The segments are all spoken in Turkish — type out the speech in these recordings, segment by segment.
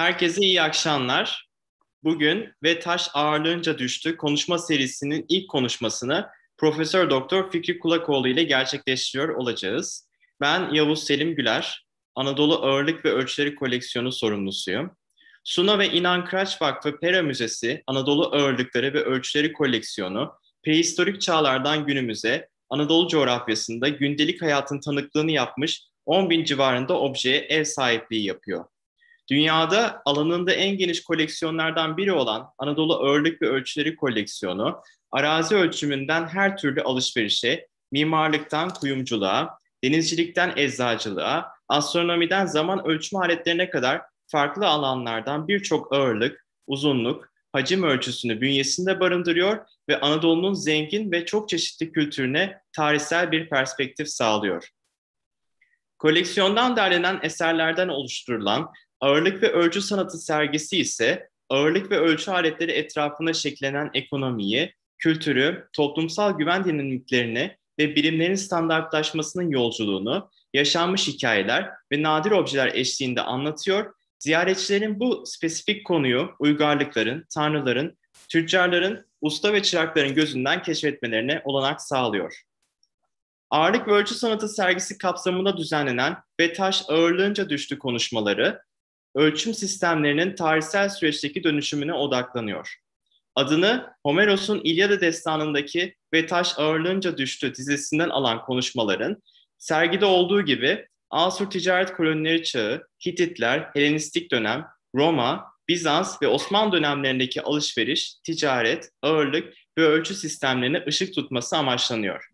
Herkese iyi akşamlar. Bugün ve taş ağırlığınca düştü konuşma serisinin ilk konuşmasını Profesör Doktor Fikri Kulakoğlu ile gerçekleştiriyor olacağız. Ben Yavuz Selim Güler, Anadolu Ağırlık ve Ölçüleri Koleksiyonu sorumlusuyum. Suna ve İnan Kıraç Vakfı Pera Müzesi, Anadolu Ağırlıkları ve Ölçüleri Koleksiyonu, prehistorik çağlardan günümüze Anadolu coğrafyasında gündelik hayatın tanıklığını yapmış 10 bin civarında objeye ev sahipliği yapıyor. Dünyada alanında en geniş koleksiyonlardan biri olan Anadolu Ağırlık ve Ölçüleri Koleksiyonu, arazi ölçümünden her türlü alışverişe, mimarlıktan kuyumculuğa, denizcilikten eczacılığa, astronomiden zaman ölçme aletlerine kadar farklı alanlardan birçok ağırlık, uzunluk, hacim ölçüsünü bünyesinde barındırıyor ve Anadolu'nun zengin ve çok çeşitli kültürüne tarihsel bir perspektif sağlıyor. Koleksiyondan derlenen eserlerden oluşturulan ağırlık ve ölçü sanatı sergisi ise ağırlık ve ölçü aletleri etrafında şekillenen ekonomiyi, kültürü, toplumsal güven dinamiklerini ve birimlerin standartlaşmasının yolculuğunu, yaşanmış hikayeler ve nadir objeler eşliğinde anlatıyor Ziyaretçilerin bu spesifik konuyu uygarlıkların, tanrıların, tüccarların, usta ve çırakların gözünden keşfetmelerine olanak sağlıyor. Ağırlık ve ölçü sanatı sergisi kapsamında düzenlenen ve taş ağırlığınca düştü konuşmaları, ölçüm sistemlerinin tarihsel süreçteki dönüşümüne odaklanıyor. Adını Homeros'un İlyada destanındaki ve taş ağırlığınca düştü dizisinden alan konuşmaların, sergide olduğu gibi Asur ticaret kolonileri çağı, Hititler, Helenistik dönem, Roma, Bizans ve Osmanlı dönemlerindeki alışveriş, ticaret, ağırlık ve ölçü sistemlerine ışık tutması amaçlanıyor.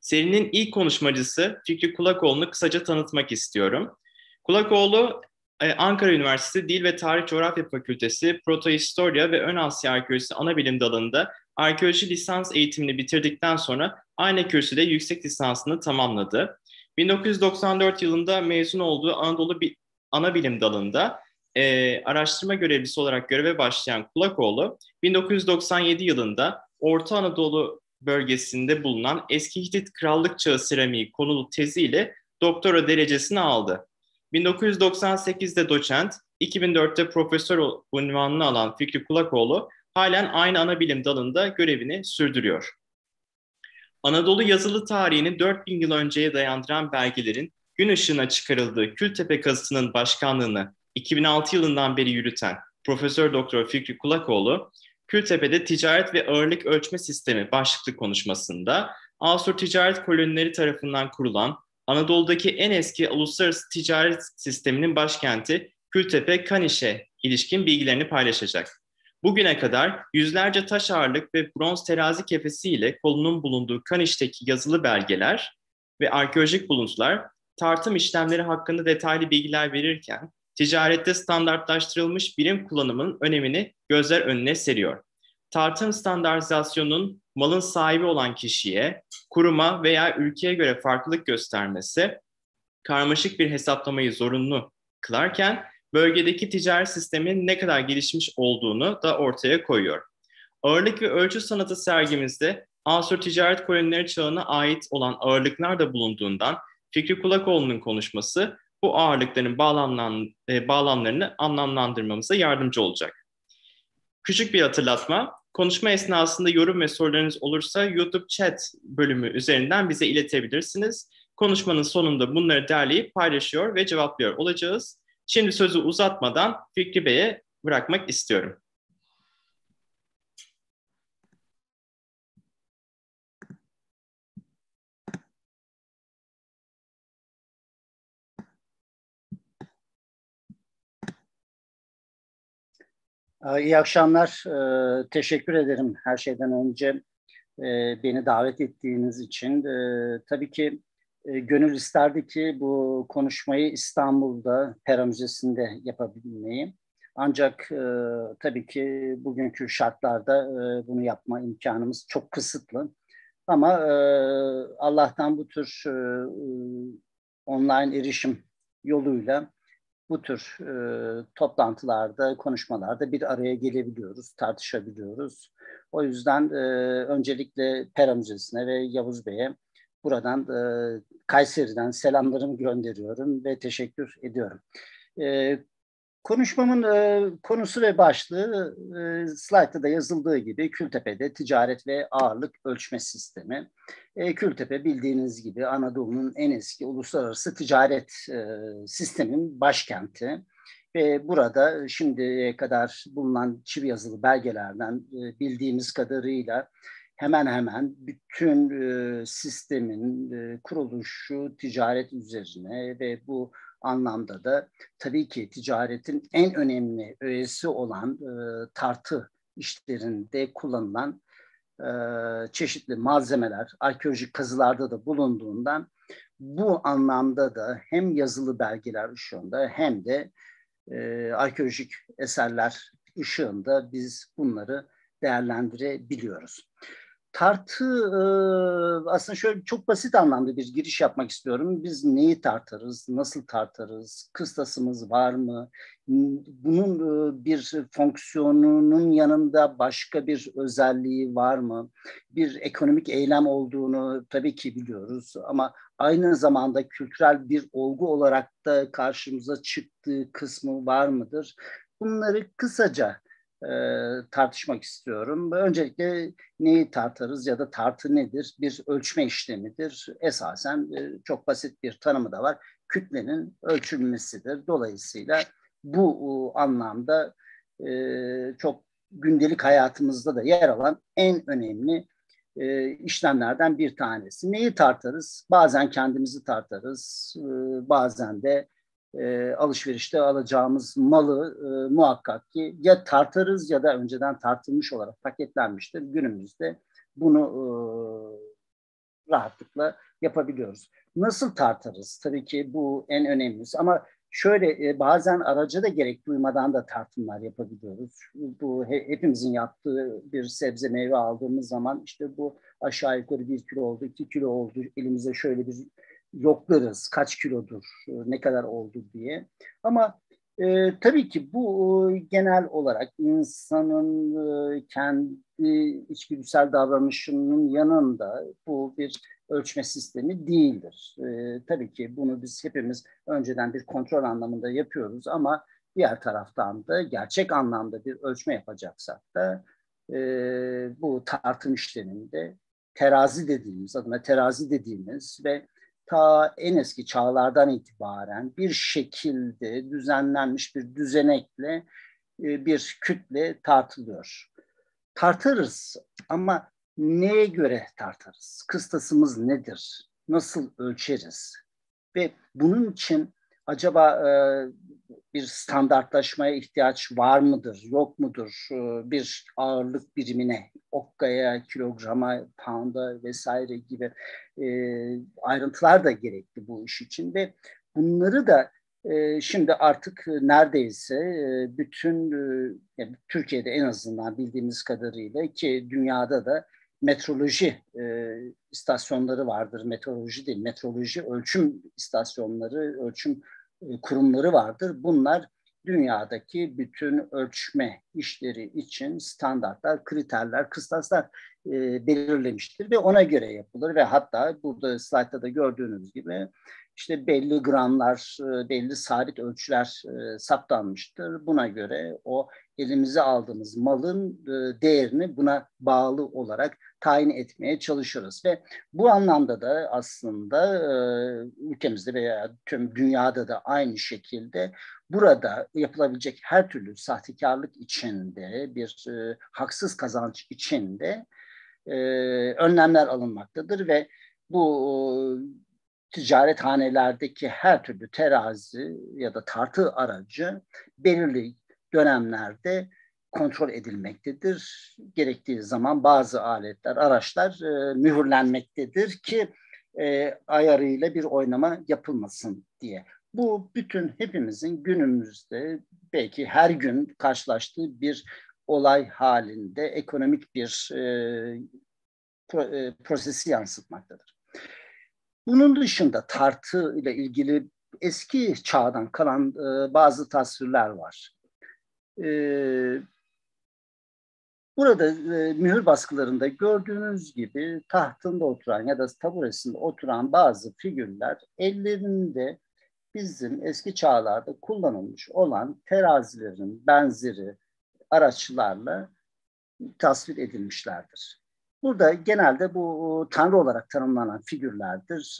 Serinin ilk konuşmacısı Fikri Kulakoğlu'nu kısaca tanıtmak istiyorum. Kulakoğlu Ankara Üniversitesi Dil ve Tarih Coğrafya Fakültesi Protohistorya ve Ön Asya Arkeolojisi Anabilim dalında arkeoloji lisans eğitimini bitirdikten sonra aynı kürsüde yüksek lisansını tamamladı. 1994 yılında mezun olduğu Anadolu bir ana bilim dalında e, araştırma görevlisi olarak göreve başlayan Kulakoğlu, 1997 yılında Orta Anadolu bölgesinde bulunan eski Hitit Krallık Çağı seramiği konulu teziyle doktora derecesini aldı. 1998'de doçent, 2004'te profesör unvanını alan Fikri Kulakoğlu halen aynı ana bilim dalında görevini sürdürüyor. Anadolu yazılı tarihini 4000 yıl önceye dayandıran belgelerin gün ışığına çıkarıldığı Kültepe kazısının başkanlığını 2006 yılından beri yürüten Profesör Doktor Fikri Kulakoğlu, Kültepe'de ticaret ve ağırlık ölçme sistemi başlıklı konuşmasında Asur Ticaret Kolonileri tarafından kurulan Anadolu'daki en eski uluslararası ticaret sisteminin başkenti Kültepe Kaniş'e ilişkin bilgilerini paylaşacak. Bugüne kadar yüzlerce taş ağırlık ve bronz terazi kefesi ile kolunun bulunduğu Kaniş'teki yazılı belgeler ve arkeolojik buluntular tartım işlemleri hakkında detaylı bilgiler verirken ticarette standartlaştırılmış birim kullanımının önemini gözler önüne seriyor. Tartım standartizasyonunun malın sahibi olan kişiye, kuruma veya ülkeye göre farklılık göstermesi, karmaşık bir hesaplamayı zorunlu kılarken bölgedeki ticaret sistemin ne kadar gelişmiş olduğunu da ortaya koyuyor. Ağırlık ve ölçü sanatı sergimizde Asur ticaret kolonileri çağına ait olan ağırlıklar da bulunduğundan Fikri Kulakoğlu'nun konuşması bu ağırlıkların bağlamlan, e, bağlamlarını anlamlandırmamıza yardımcı olacak. Küçük bir hatırlatma, konuşma esnasında yorum ve sorularınız olursa YouTube chat bölümü üzerinden bize iletebilirsiniz. Konuşmanın sonunda bunları derleyip paylaşıyor ve cevaplıyor olacağız. Şimdi sözü uzatmadan Fikri Bey'e bırakmak istiyorum. Ee, iyi akşamlar. Ee, teşekkür ederim her şeyden önce e, beni davet ettiğiniz için. Ee, tabii ki e, gönül isterdi ki bu konuşmayı İstanbul'da Pera Müzesi'nde yapabilmeyi. Ancak e, tabii ki bugünkü şartlarda bunu yapma imkanımız çok kısıtlı. Ama Allah'tan bu tür online erişim yoluyla bu tür e, toplantılarda, konuşmalarda bir araya gelebiliyoruz, tartışabiliyoruz. O yüzden e, öncelikle Pera Müzesi'ne ve Yavuz Bey'e buradan e, Kayseri'den selamlarımı gönderiyorum ve teşekkür ediyorum. E, Konuşmamın e, konusu ve başlığı e, slaytta da yazıldığı gibi Kültepe'de ticaret ve ağırlık ölçme sistemi. E, Kültepe bildiğiniz gibi Anadolu'nun en eski uluslararası ticaret e, sistemin başkenti. Ve burada şimdiye kadar bulunan çivi yazılı belgelerden e, bildiğimiz kadarıyla hemen hemen bütün e, sistemin e, kuruluşu ticaret üzerine ve bu anlamda da tabii ki ticaretin en önemli öğesi olan e, tartı işlerinde kullanılan e, çeşitli malzemeler arkeolojik kazılarda da bulunduğundan bu anlamda da hem yazılı belgeler ışığında hem de e, arkeolojik eserler ışığında biz bunları değerlendirebiliyoruz tartı e, aslında şöyle çok basit anlamda bir giriş yapmak istiyorum. Biz neyi tartarız, nasıl tartarız, kıstasımız var mı? Bunun e, bir fonksiyonunun yanında başka bir özelliği var mı? Bir ekonomik eylem olduğunu tabii ki biliyoruz ama aynı zamanda kültürel bir olgu olarak da karşımıza çıktığı kısmı var mıdır? Bunları kısaca e, tartışmak istiyorum. Öncelikle neyi tartarız ya da tartı nedir? Bir ölçme işlemidir. Esasen e, çok basit bir tanımı da var. Kütlenin ölçülmesidir. Dolayısıyla bu e, anlamda e, çok gündelik hayatımızda da yer alan en önemli e, işlemlerden bir tanesi. Neyi tartarız? Bazen kendimizi tartarız, e, bazen de e, alışverişte alacağımız malı e, muhakkak ki ya tartarız ya da önceden tartılmış olarak paketlenmiştir. Günümüzde bunu e, rahatlıkla yapabiliyoruz. Nasıl tartarız? Tabii ki bu en önemlisi ama şöyle e, bazen araca da gerek duymadan da tartımlar yapabiliyoruz. Bu he, hepimizin yaptığı bir sebze meyve aldığımız zaman işte bu aşağı yukarı bir kilo oldu, iki kilo oldu. Elimize şöyle bir yoklarız kaç kilodur, e, ne kadar oldu diye. Ama e, tabii ki bu e, genel olarak insanın e, kendi içgüdüsel davranışının yanında bu bir ölçme sistemi değildir. E, tabii ki bunu biz hepimiz önceden bir kontrol anlamında yapıyoruz ama diğer taraftan da gerçek anlamda bir ölçme yapacaksak da e, bu tartım işleminde terazi dediğimiz, adına terazi dediğimiz ve ta en eski çağlardan itibaren bir şekilde düzenlenmiş bir düzenekle e, bir kütle tartılıyor. Tartarız ama neye göre tartarız? Kıstasımız nedir? Nasıl ölçeriz? Ve bunun için acaba e, bir standartlaşmaya ihtiyaç var mıdır, yok mudur? E, bir ağırlık birimine, okkaya, kilograma, pound'a vesaire gibi e, ayrıntılar da gerekli bu iş için ve bunları da e, şimdi artık neredeyse e, bütün yani Türkiye'de en azından bildiğimiz kadarıyla ki dünyada da metroloji e, istasyonları vardır. Meteoroloji değil, metroloji ölçüm istasyonları, ölçüm kurumları vardır. Bunlar dünyadaki bütün ölçme işleri için standartlar, kriterler, kıstaslar e, belirlemiştir ve ona göre yapılır ve hatta burada slaytta da gördüğünüz gibi işte belli gramlar, e, belli sabit ölçüler e, saptanmıştır. Buna göre o elimize aldığımız malın e, değerini buna bağlı olarak tayin etmeye çalışırız ve bu anlamda da aslında ülkemizde veya tüm dünyada da aynı şekilde burada yapılabilecek her türlü sahtekarlık içinde bir haksız kazanç içinde önlemler alınmaktadır. Ve bu ticarethanelerdeki her türlü terazi ya da tartı aracı belirli dönemlerde kontrol edilmektedir. Gerektiği zaman bazı aletler, araçlar e, mühürlenmektedir ki e, ayarıyla bir oynama yapılmasın diye. Bu bütün hepimizin günümüzde belki her gün karşılaştığı bir olay halinde ekonomik bir e, pro, e, prosesi yansıtmaktadır. Bunun dışında tartı ile ilgili eski çağdan kalan e, bazı tasvirler var. E, burada e, mühür baskılarında gördüğünüz gibi tahtında oturan ya da taburesinde oturan bazı figürler ellerinde bizim eski çağlarda kullanılmış olan terazilerin benzeri araçlarla tasvir edilmişlerdir. Burada genelde bu tanrı olarak tanımlanan figürlerdir.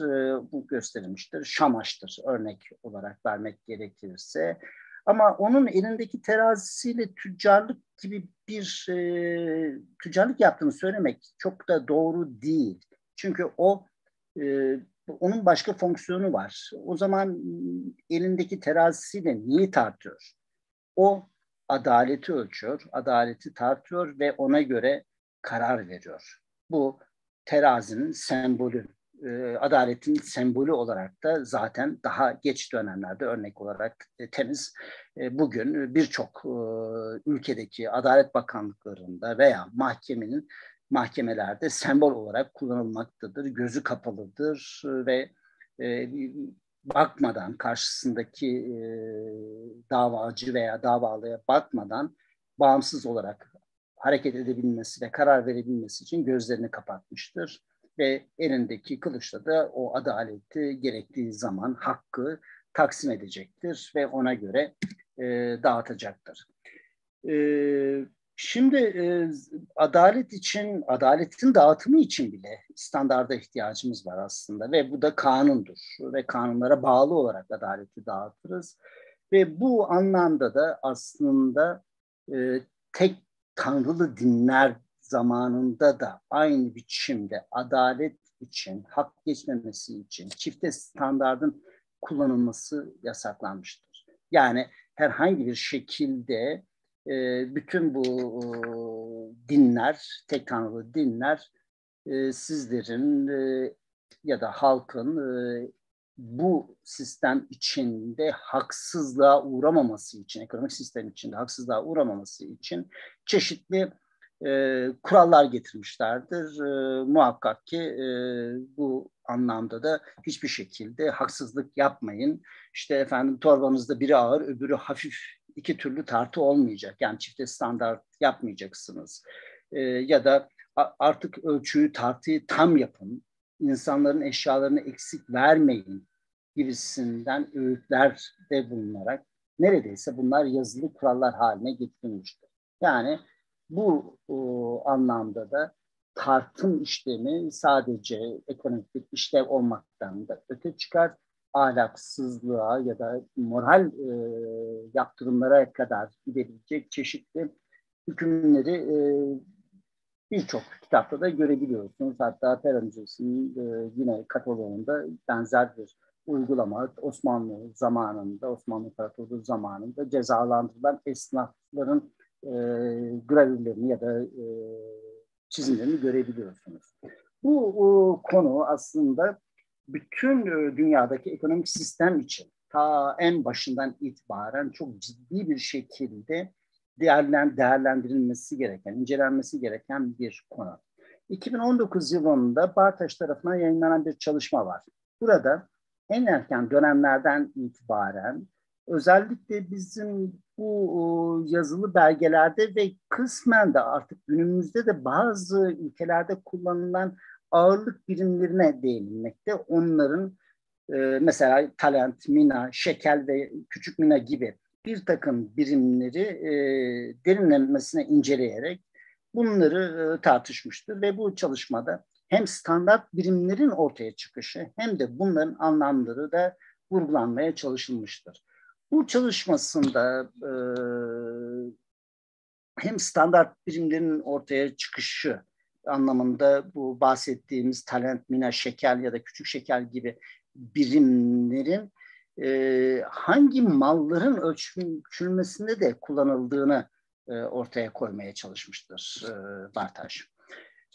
Bu gösterilmiştir. Şamaş'tır örnek olarak vermek gerekirse. Ama onun elindeki terazisiyle tüccarlık gibi bir e, tüccarlık yaptığını söylemek çok da doğru değil. Çünkü o e, onun başka fonksiyonu var. O zaman elindeki terazisiyle niye tartıyor? O adaleti ölçüyor, adaleti tartıyor ve ona göre karar veriyor. Bu terazinin sembolü, e, adaletin sembolü olarak da zaten daha geç dönemlerde örnek olarak e, temiz e, bugün birçok ülkedeki adalet bakanlıklarında veya mahkemenin mahkemelerde sembol olarak kullanılmaktadır. Gözü kapalıdır ve bakmadan karşısındaki davacı veya davalıya bakmadan bağımsız olarak hareket edebilmesi ve karar verebilmesi için gözlerini kapatmıştır ve elindeki kılıçla da o adaleti gerektiği zaman hakkı taksim edecektir ve ona göre e, dağıtacaktır. E, Şimdi e, adalet için, adaletin dağıtımı için bile standarda ihtiyacımız var aslında ve bu da kanundur ve kanunlara bağlı olarak adaleti dağıtırız ve bu anlamda da aslında e, tek tanrılı dinler zamanında da aynı biçimde adalet için, hak geçmemesi için çifte standardın kullanılması yasaklanmıştır. Yani herhangi bir şekilde e, bütün bu e, dinler, tek tanrılı dinler e, sizlerin e, ya da halkın e, bu sistem içinde haksızlığa uğramaması için, ekonomik sistem içinde haksızlığa uğramaması için çeşitli e, kurallar getirmişlerdir. E, muhakkak ki e, bu anlamda da hiçbir şekilde haksızlık yapmayın. İşte efendim torbanızda biri ağır, öbürü hafif iki türlü tartı olmayacak. Yani çifte standart yapmayacaksınız. E, ya da artık ölçüyü, tartıyı tam yapın. İnsanların eşyalarını eksik vermeyin gibisinden öğütlerde bulunarak neredeyse bunlar yazılı kurallar haline getirilmiştir. Yani bu o, anlamda da tartım işlemi sadece ekonomik bir işlev olmaktan da öte çıkar ahlaksızlığa ya da moral e, yaptırımlara kadar gidebilecek çeşitli hükümleri e, birçok kitapta da görebiliyorsunuz. Hatta Peranjesi'nin e, yine kataloğunda benzer bir uygulama Osmanlı zamanında, Osmanlı İmparatorluğu zamanında cezalandırılan esnafların e, gravürlerini ya da e, çizimlerini görebiliyorsunuz. Bu o, konu aslında bütün e, dünyadaki ekonomik sistem için ta en başından itibaren çok ciddi bir şekilde değerlendirilmesi gereken, incelenmesi gereken bir konu. 2019 yılında Bartaş tarafından yayınlanan bir çalışma var. Burada en erken dönemlerden itibaren özellikle bizim bu yazılı belgelerde ve kısmen de artık günümüzde de bazı ülkelerde kullanılan ağırlık birimlerine değinilmekte. Onların e, mesela talent, mina, şekel ve küçük mina gibi bir takım birimleri e, derinlemesine inceleyerek bunları e, tartışmıştır ve bu çalışmada hem standart birimlerin ortaya çıkışı hem de bunların anlamları da vurgulanmaya çalışılmıştır. Bu çalışmasında e, hem standart birimlerin ortaya çıkışı anlamında bu bahsettiğimiz talent, mina, şekel ya da küçük şekel gibi birimlerin e, hangi malların ölçülmesinde de kullanıldığını e, ortaya koymaya çalışmıştır e, Bartaj.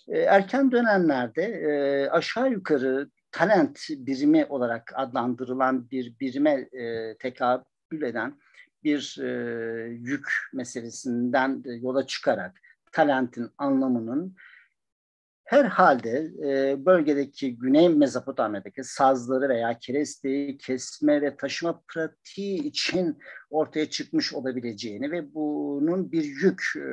E, erken dönemlerde e, aşağı yukarı talent birimi olarak adlandırılan bir birime e, tekabül eden bir e, yük meselesinden yola çıkarak talentin anlamının Herhalde e, bölgedeki Güney Mezopotamya'daki sazları veya keresteyi kesme ve taşıma pratiği için ortaya çıkmış olabileceğini ve bunun bir yük, e,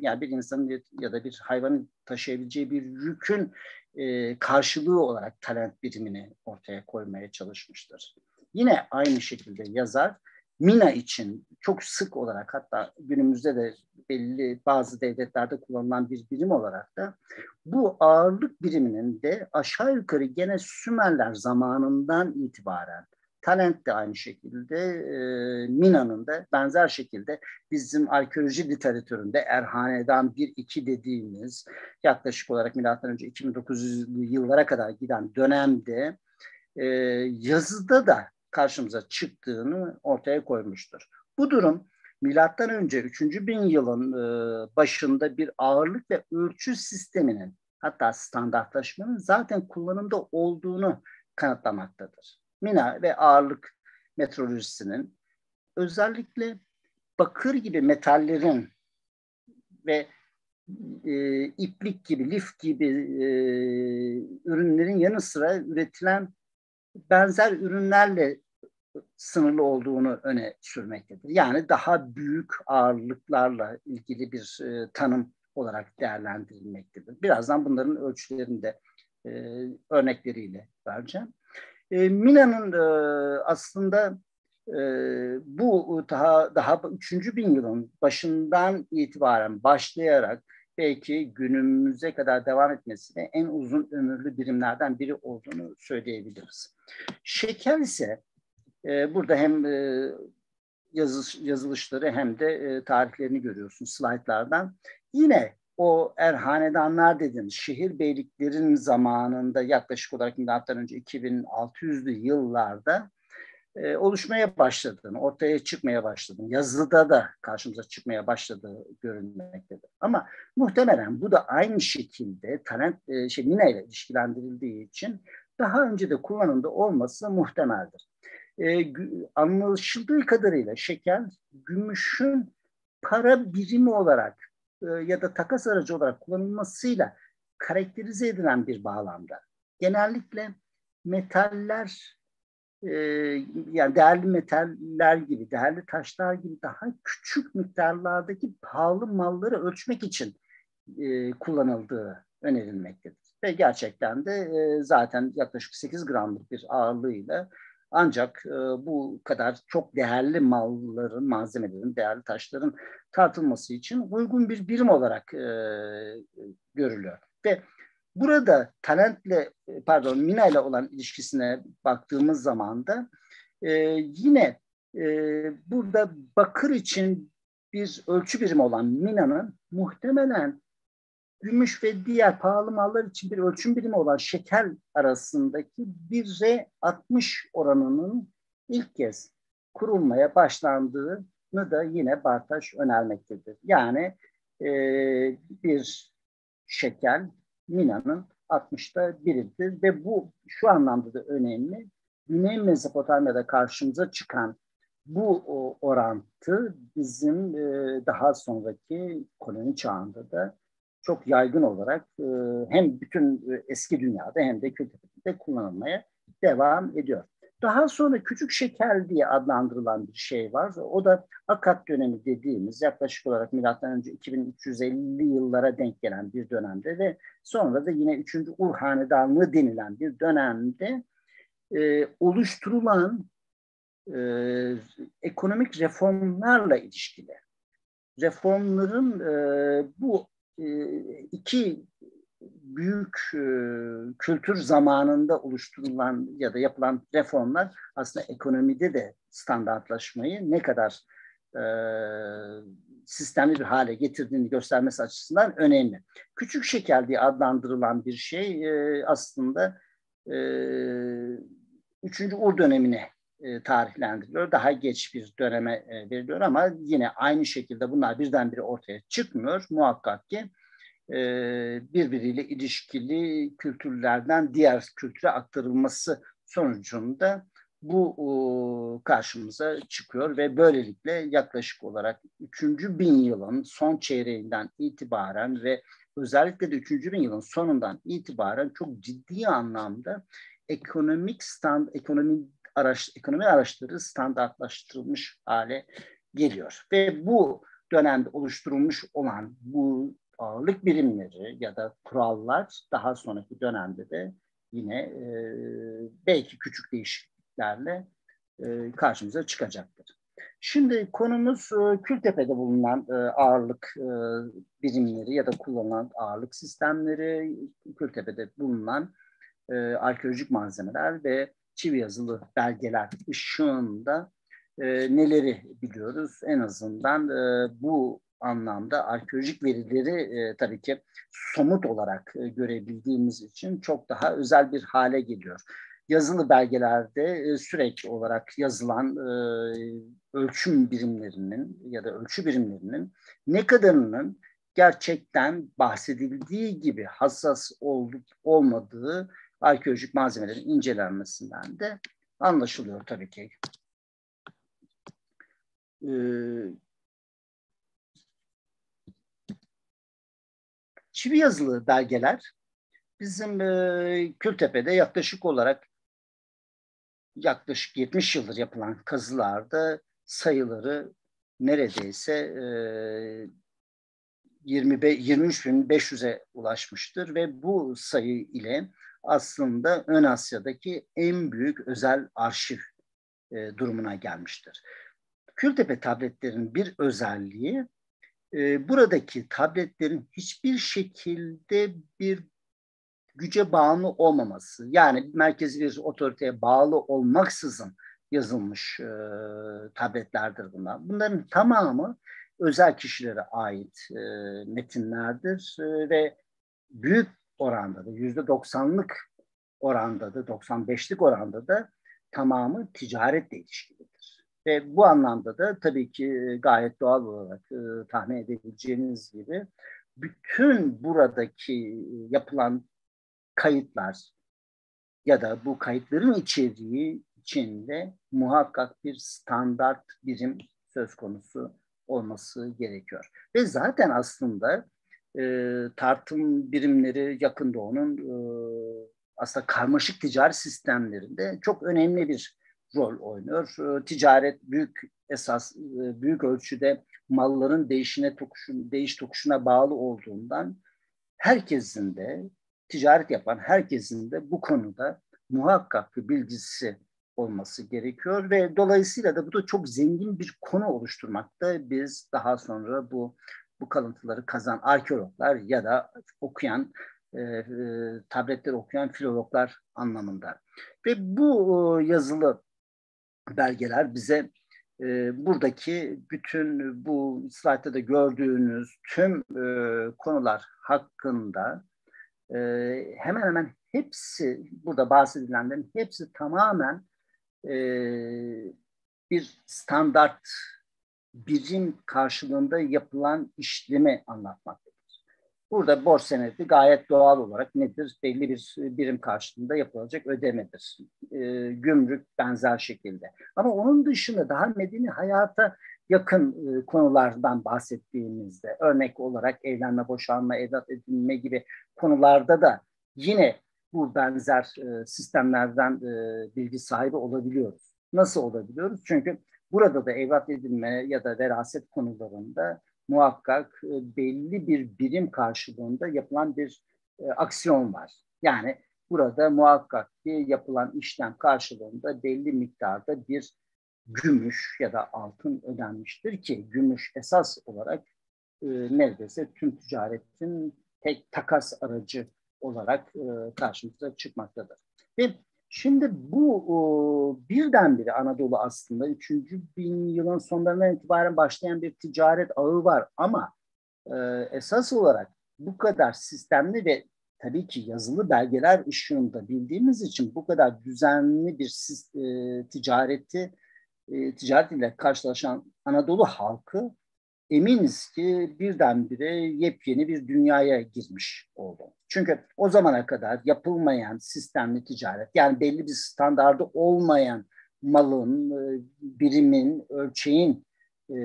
yani bir insanın ya da bir hayvanın taşıyabileceği bir yükün e, karşılığı olarak talent birimini ortaya koymaya çalışmıştır. Yine aynı şekilde yazar Mina için çok sık olarak hatta günümüzde de belli bazı devletlerde kullanılan bir birim olarak da bu ağırlık biriminin de aşağı yukarı gene Sümerler zamanından itibaren Talent de aynı şekilde, e, Mina'nın da benzer şekilde bizim arkeoloji literatüründe Erhane'den 1-2 dediğimiz yaklaşık olarak milattan önce 2900'lü yıllara kadar giden dönemde e, yazıda da karşımıza çıktığını ortaya koymuştur. Bu durum milattan önce 3. bin yılın e, başında bir ağırlık ve ölçü sisteminin hatta standartlaşmanın zaten kullanımda olduğunu kanıtlamaktadır. Mina ve ağırlık metrolojisinin özellikle bakır gibi metallerin ve e, iplik gibi, lif gibi e, ürünlerin yanı sıra üretilen benzer ürünlerle sınırlı olduğunu öne sürmektedir. Yani daha büyük ağırlıklarla ilgili bir e, tanım olarak değerlendirilmektedir. Birazdan bunların ölçülerini de e, örnekleriyle vereceğim. E, Mina'nın e, aslında e, bu daha daha 3. bin yılın başından itibaren başlayarak belki günümüze kadar devam etmesine en uzun ömürlü birimlerden biri olduğunu söyleyebiliriz. Şeker ise e, burada hem e, yazış, yazılışları hem de e, tarihlerini görüyorsun slaytlardan. Yine o Erhanedanlar dediğimiz şehir beyliklerin zamanında yaklaşık olarak milattan önce 2600'lü yıllarda e, oluşmaya başladığını, ortaya çıkmaya başladığını, yazıda da karşımıza çıkmaya başladığı görünmektedir. Ama muhtemelen bu da aynı şekilde talent e, şey Mina ile ilişkilendirildiği için daha önce de kullanımda olması muhtemeldir. E, anlaşıldığı kadarıyla şeker gümüşün para birimi olarak e, ya da takas aracı olarak kullanılmasıyla karakterize edilen bir bağlamda. Genellikle metaller e, yani değerli metaller gibi, değerli taşlar gibi daha küçük miktarlardaki pahalı malları ölçmek için e, kullanıldığı önerilmektedir. Ve gerçekten de zaten yaklaşık 8 gramlık bir ağırlığıyla ancak e, bu kadar çok değerli malların, malzemelerin, değerli taşların tartılması için uygun bir birim olarak e, görülüyor. Ve burada talentle, pardon Mina ile olan ilişkisine baktığımız zaman da e, yine e, burada bakır için bir ölçü birimi olan Mina'nın muhtemelen gümüş ve diğer pahalı mallar için bir ölçüm birimi olan şeker arasındaki 1'e 60 oranının ilk kez kurulmaya başlandığını da yine Bartaş önermektedir. Yani e, bir şeker Mina'nın 60'ta biridir ve bu şu anlamda da önemli. Güney Mezopotamya'da karşımıza çıkan bu orantı bizim e, daha sonraki koloni çağında da çok yaygın olarak e, hem bütün e, eski dünyada hem de kültürde kullanılmaya devam ediyor. Daha sonra küçük şeker diye adlandırılan bir şey var. O da Akat dönemi dediğimiz yaklaşık olarak milattan önce 2350 yıllara denk gelen bir dönemde ve sonra da yine 3. Ur Hanedanlığı denilen bir dönemde e, oluşturulan e, ekonomik reformlarla ilişkili. Reformların e, bu iki büyük e, kültür zamanında oluşturulan ya da yapılan reformlar aslında ekonomide de standartlaşmayı ne kadar e, sistemli bir hale getirdiğini göstermesi açısından önemli. Küçük şeker diye adlandırılan bir şey aslında e, 3. Ur dönemine e, tarihlendiriliyor. Daha geç bir döneme e, veriliyor ama yine aynı şekilde bunlar birdenbire ortaya çıkmıyor. Muhakkak ki e, birbiriyle ilişkili kültürlerden diğer kültüre aktarılması sonucunda bu karşımıza çıkıyor ve böylelikle yaklaşık olarak 3. bin yılın son çeyreğinden itibaren ve özellikle de 3. bin yılın sonundan itibaren çok ciddi anlamda ekonomik stand, ekonomi araç, ekonomi araçları standartlaştırılmış hale geliyor. Ve bu dönemde oluşturulmuş olan bu ağırlık birimleri ya da kurallar daha sonraki dönemde de yine e, belki küçük değişikliklerle e, karşımıza çıkacaktır. Şimdi konumuz e, Kültepe'de bulunan e, ağırlık e, birimleri ya da kullanılan ağırlık sistemleri, Kültepe'de bulunan e, arkeolojik malzemeler ve çivi yazılı belgeler ışığında e, neleri biliyoruz? En azından e, bu anlamda arkeolojik verileri e, tabii ki somut olarak e, görebildiğimiz için çok daha özel bir hale geliyor. Yazılı belgelerde e, sürekli olarak yazılan e, ölçüm birimlerinin ya da ölçü birimlerinin ne kadarının gerçekten bahsedildiği gibi hassas olup olmadığı arkeolojik malzemelerin incelenmesinden de anlaşılıyor tabii ki. Ee, çivi yazılı belgeler bizim e, Kültepe'de yaklaşık olarak yaklaşık 70 yıldır yapılan kazılarda sayıları neredeyse e, 23.500'e ulaşmıştır ve bu sayı ile aslında Ön Asya'daki en büyük özel arşiv e, durumuna gelmiştir. Kültepe tabletlerinin bir özelliği e, buradaki tabletlerin hiçbir şekilde bir güce bağımlı olmaması. Yani merkezi bir otoriteye bağlı olmaksızın yazılmış e, tabletlerdir bunlar. Bunların tamamı özel kişilere ait e, metinlerdir e, ve büyük oranda da yüzde doksanlık oranda da 95'lik oranda da tamamı ticaretle ilişkilidir. Ve bu anlamda da tabii ki gayet doğal olarak e, tahmin edebileceğiniz gibi bütün buradaki yapılan kayıtlar ya da bu kayıtların içeriği içinde muhakkak bir standart birim söz konusu olması gerekiyor. Ve zaten aslında e, tartım birimleri yakın doğunun e, aslında karmaşık ticari sistemlerinde çok önemli bir rol oynuyor. E, ticaret büyük esas e, büyük ölçüde malların değişine tokuşun, değiş tokuşuna bağlı olduğundan herkesin de ticaret yapan herkesin de bu konuda muhakkak bir bilgisi olması gerekiyor ve dolayısıyla da bu da çok zengin bir konu oluşturmakta. Biz daha sonra bu bu kalıntıları kazan arkeologlar ya da okuyan e, e, tabletleri okuyan filologlar anlamında. Ve bu e, yazılı belgeler bize e, buradaki bütün bu slaytta da gördüğünüz tüm e, konular hakkında e, hemen hemen hepsi burada bahsedilenlerin hepsi tamamen e, bir standart birim karşılığında yapılan işlemi anlatmaktadır. Burada borç senedi gayet doğal olarak nedir? Belli bir birim karşılığında yapılacak ödemedir. E, gümrük benzer şekilde. Ama onun dışında daha medeni hayata yakın e, konulardan bahsettiğimizde örnek olarak evlenme, boşanma, evlat edinme gibi konularda da yine bu benzer e, sistemlerden e, bilgi sahibi olabiliyoruz. Nasıl olabiliyoruz? Çünkü burada da evlat edinme ya da veraset konularında muhakkak e, belli bir birim karşılığında yapılan bir e, aksiyon var. Yani burada muhakkak ki yapılan işlem karşılığında belli miktarda bir gümüş ya da altın ödenmiştir ki gümüş esas olarak e, neredeyse tüm ticaretin tek takas aracı olarak karşımıza çıkmaktadır. Ve şimdi bu e, birdenbire Anadolu aslında 3. bin yılın sonlarından itibaren başlayan bir ticaret ağı var ama e, esas olarak bu kadar sistemli ve tabii ki yazılı belgeler ışığında bildiğimiz için bu kadar düzenli bir e, ticareti e, ticaret ile karşılaşan Anadolu halkı eminiz ki birdenbire yepyeni bir dünyaya girmiş oldu. Çünkü o zamana kadar yapılmayan sistemli ticaret yani belli bir standardı olmayan malın, e, birimin, ölçeğin e,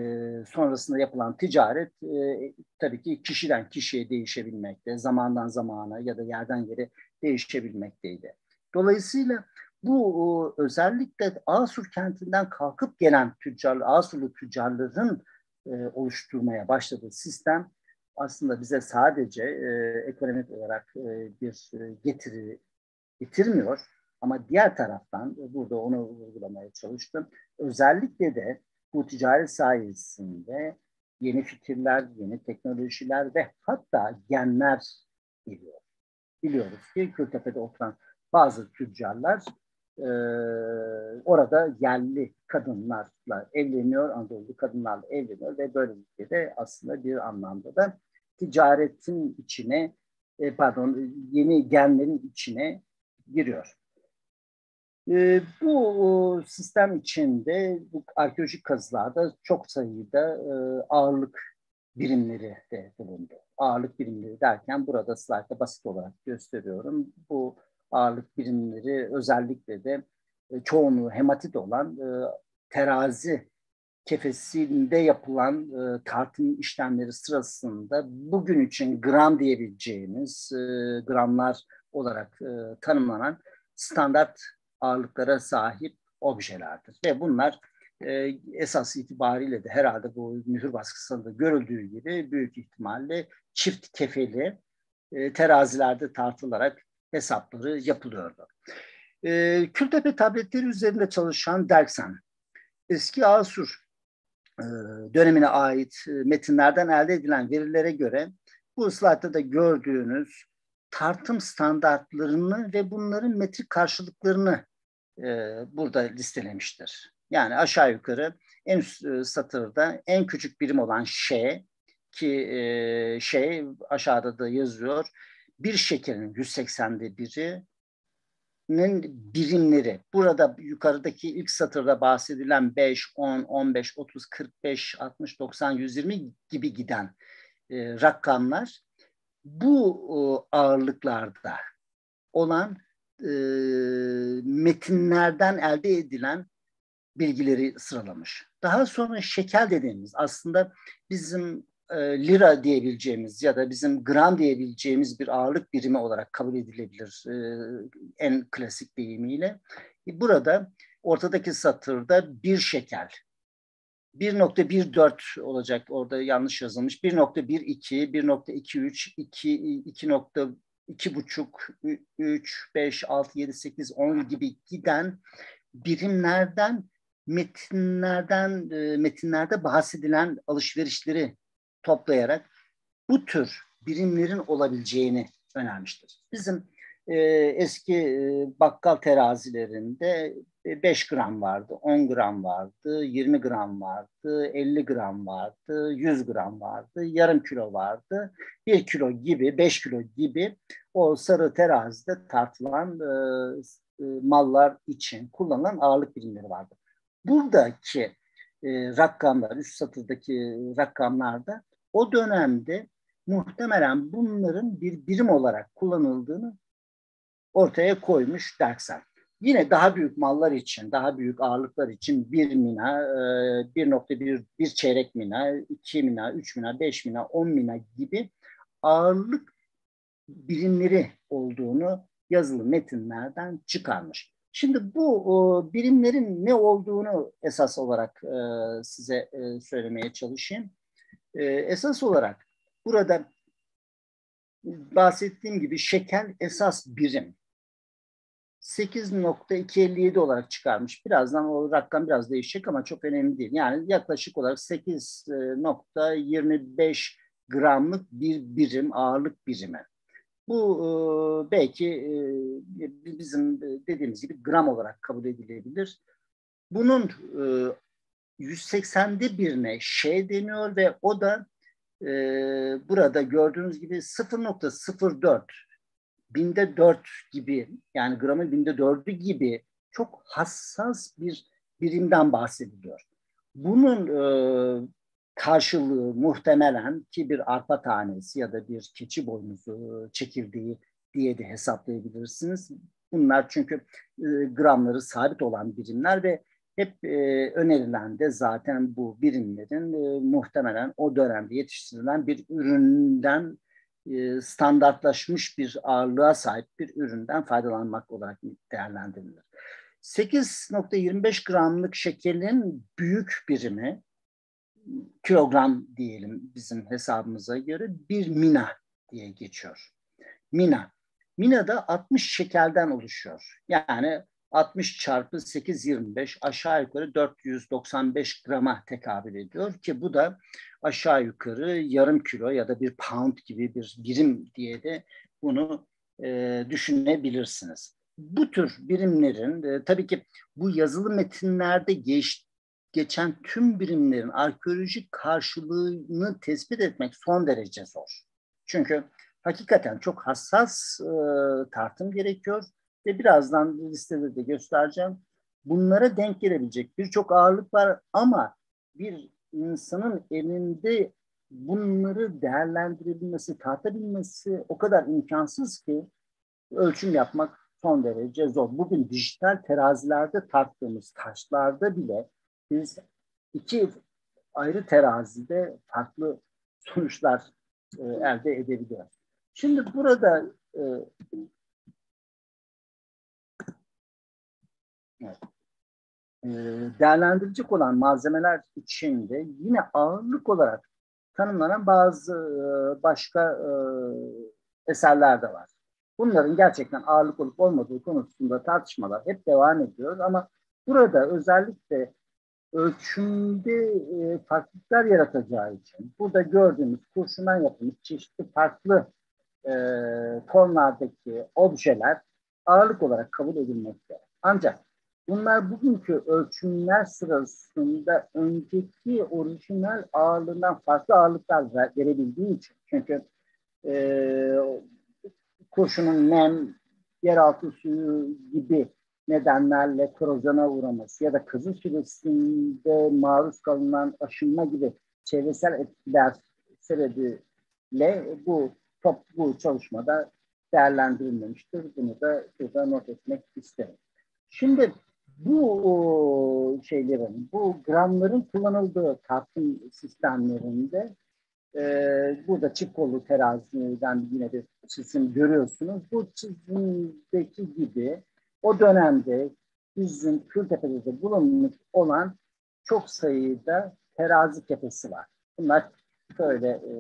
sonrasında yapılan ticaret e, tabii ki kişiden kişiye değişebilmekte, zamandan zamana ya da yerden yere değişebilmekteydi. Dolayısıyla bu özellikle Asur kentinden kalkıp gelen tüccar, Asurlu tüccarların e, oluşturmaya başladığı sistem aslında bize sadece e, ekonomik olarak e, bir e, getiri getirmiyor. Ama diğer taraftan burada onu vurgulamaya çalıştım. Özellikle de bu ticaret sayesinde yeni fikirler, yeni teknolojiler ve hatta genler geliyor. Biliyoruz ki Kültepe'de oturan bazı tüccarlar e, orada yerli kadınlarla evleniyor, Anadolu kadınlarla evleniyor ve böylelikle de aslında bir anlamda da ticaretin içine, e, pardon yeni genlerin içine giriyor. E, bu sistem içinde bu arkeolojik kazılarda çok sayıda e, ağırlık birimleri de bulundu. Ağırlık birimleri derken burada slaytta basit olarak gösteriyorum. Bu ağırlık birimleri özellikle de e, çoğunluğu hematit olan e, terazi kefesinde yapılan e, tartım işlemleri sırasında bugün için gram diyebileceğimiz e, gramlar olarak e, tanımlanan standart ağırlıklara sahip objelerdir. Ve bunlar e, esas itibariyle de herhalde bu mühür baskısında görüldüğü gibi büyük ihtimalle çift kefeli e, terazilerde tartılarak hesapları yapılıyordu. E, Kültepe tabletleri üzerinde çalışan Derksen, eski Asur e, dönemine ait e, metinlerden elde edilen verilere göre bu slaytta da gördüğünüz tartım standartlarını ve bunların metrik karşılıklarını e, burada listelemiştir. Yani aşağı yukarı en üst e, satırda en küçük birim olan şey ki e, şey aşağıda da yazıyor bir şekerin 180'de biri birimleri. Burada yukarıdaki ilk satırda bahsedilen 5, 10, 15, 30, 45, 60, 90, 120 gibi giden e, rakamlar bu e, ağırlıklarda olan e, metinlerden elde edilen bilgileri sıralamış. Daha sonra şekel dediğimiz aslında bizim e, lira diyebileceğimiz ya da bizim gram diyebileceğimiz bir ağırlık birimi olarak kabul edilebilir e, en klasik deyimiyle. Burada ortadaki satırda bir şekel 1.14 olacak orada yanlış yazılmış. 1.12, 1.23, 2, 2 buçuk, 3, 5, 6, 7, 8, 10 gibi giden birimlerden metinlerden e, metinlerde bahsedilen alışverişleri toplayarak bu tür birimlerin olabileceğini önermiştir. Bizim e, eski e, bakkal terazilerinde 5 gram vardı, 10 gram vardı, 20 gram vardı, 50 gram vardı, 100 gram vardı, yarım kilo vardı, 1 kilo gibi, 5 kilo gibi o sarı terazide tartılan e, e, mallar için kullanılan ağırlık birimleri vardı. Buradaki e, rakamlar, üst satırdaki rakamlarda o dönemde muhtemelen bunların bir birim olarak kullanıldığını ortaya koymuş Derksen. Yine daha büyük mallar için, daha büyük ağırlıklar için bir mina, 1.1, e, bir çeyrek mina, 2 mina, 3 mina, 5 mina, 10 mina gibi ağırlık birimleri olduğunu yazılı metinlerden çıkarmış. Şimdi bu birimlerin ne olduğunu esas olarak e, size e, söylemeye çalışayım. Esas olarak burada bahsettiğim gibi şekel esas birim. 8.257 olarak çıkarmış. Birazdan o rakam biraz değişecek ama çok önemli değil. Yani yaklaşık olarak 8.25 gramlık bir birim, ağırlık birimi. Bu e, belki e, bizim dediğimiz gibi gram olarak kabul edilebilir. Bunun e, 180'de birine şey deniyor ve o da e, burada gördüğünüz gibi 0.04 binde dört gibi yani gramın binde dördü gibi çok hassas bir birimden bahsediliyor. Bunun e, karşılığı muhtemelen ki bir arpa tanesi ya da bir keçi boynuzu çekirdeği diye de hesaplayabilirsiniz. Bunlar çünkü e, gramları sabit olan birimler ve hep e, önerilen de zaten bu birimlerin e, muhtemelen o dönemde yetiştirilen bir üründen e, standartlaşmış bir ağırlığa sahip bir üründen faydalanmak olarak değerlendirilir. 8.25 gramlık şekerin büyük birimi kilogram diyelim bizim hesabımıza göre bir mina diye geçiyor. Mina. Mina'da 60 şekelden oluşuyor. Yani 60 çarpı 8 25 aşağı yukarı 495 grama tekabül ediyor ki bu da aşağı yukarı yarım kilo ya da bir pound gibi bir birim diye de bunu e, düşünebilirsiniz. Bu tür birimlerin e, tabii ki bu yazılı metinlerde geç, geçen tüm birimlerin arkeolojik karşılığını tespit etmek son derece zor. Çünkü hakikaten çok hassas e, tartım gerekiyor ve birazdan listede de göstereceğim. Bunlara denk gelebilecek birçok ağırlık var ama bir insanın elinde bunları değerlendirebilmesi, tartabilmesi o kadar imkansız ki ölçüm yapmak son derece zor. Bugün dijital terazilerde tarttığımız taşlarda bile biz iki ayrı terazide farklı sonuçlar e, elde edebiliyoruz. Şimdi burada e, evet, e, değerlendirilecek olan malzemeler içinde yine ağırlık olarak tanımlanan bazı e, başka e, eserler de var. Bunların gerçekten ağırlık olup olmadığı konusunda tartışmalar hep devam ediyor ama burada özellikle ölçümde e, farklılıklar yaratacağı için burada gördüğümüz kurşundan yapılmış çeşitli farklı e, objeler ağırlık olarak kabul edilmekte. Ancak bunlar bugünkü ölçümler sırasında önceki orijinal ağırlığından farklı ağırlıklar verebildiği için çünkü e, kurşunun nem, yeraltı suyu gibi nedenlerle korozyona uğraması ya da kızıl süresinde maruz kalınan aşınma gibi çevresel etkiler sebebiyle bu top, bu çalışmada değerlendirilmemiştir. Bunu da burada not etmek isterim. Şimdi bu şeylerin, bu gramların kullanıldığı tartım sistemlerinde e, burada çift kollu teraziden yine bir çizim görüyorsunuz. Bu çizimdeki gibi o dönemde bizim Kültepe'de bulunmuş olan çok sayıda terazi kefesi var. Bunlar böyle e,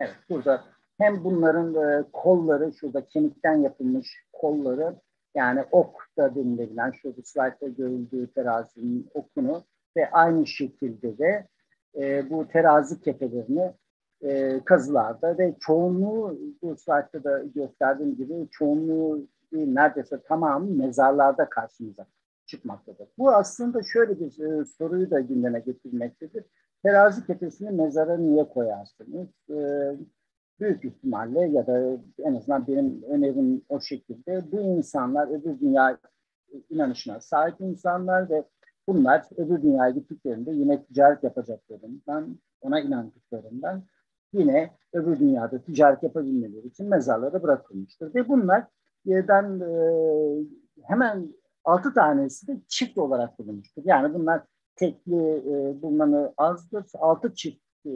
evet burada hem bunların e, kolları şurada kemikten yapılmış kolları yani ok da denilebilen şurada slaytta görüldüğü terazinin okunu ve aynı şekilde de e, bu terazi kefelerini e, kazılarda ve çoğunluğu bu saatte de gösterdiğim gibi çoğunluğu neredeyse tamamı mezarlarda karşımıza çıkmaktadır. Bu aslında şöyle bir e, soruyu da gündeme getirmektedir. Terazi kefesini mezara niye koyarsınız? E, büyük ihtimalle ya da en azından benim önerim o şekilde bu insanlar öbür dünya inanışına sahip insanlar ve bunlar öbür dünyaya gittiklerinde yine ticaret yapacaklarından, ona inandıklarından yine öbür dünyada ticaret yapabilmeleri için mezarlara bırakılmıştır. Ve bunlar ben e, hemen altı tanesi de çift olarak bulunmuştur. Yani bunlar tekli e, bulunanı azdır. Altı çift e,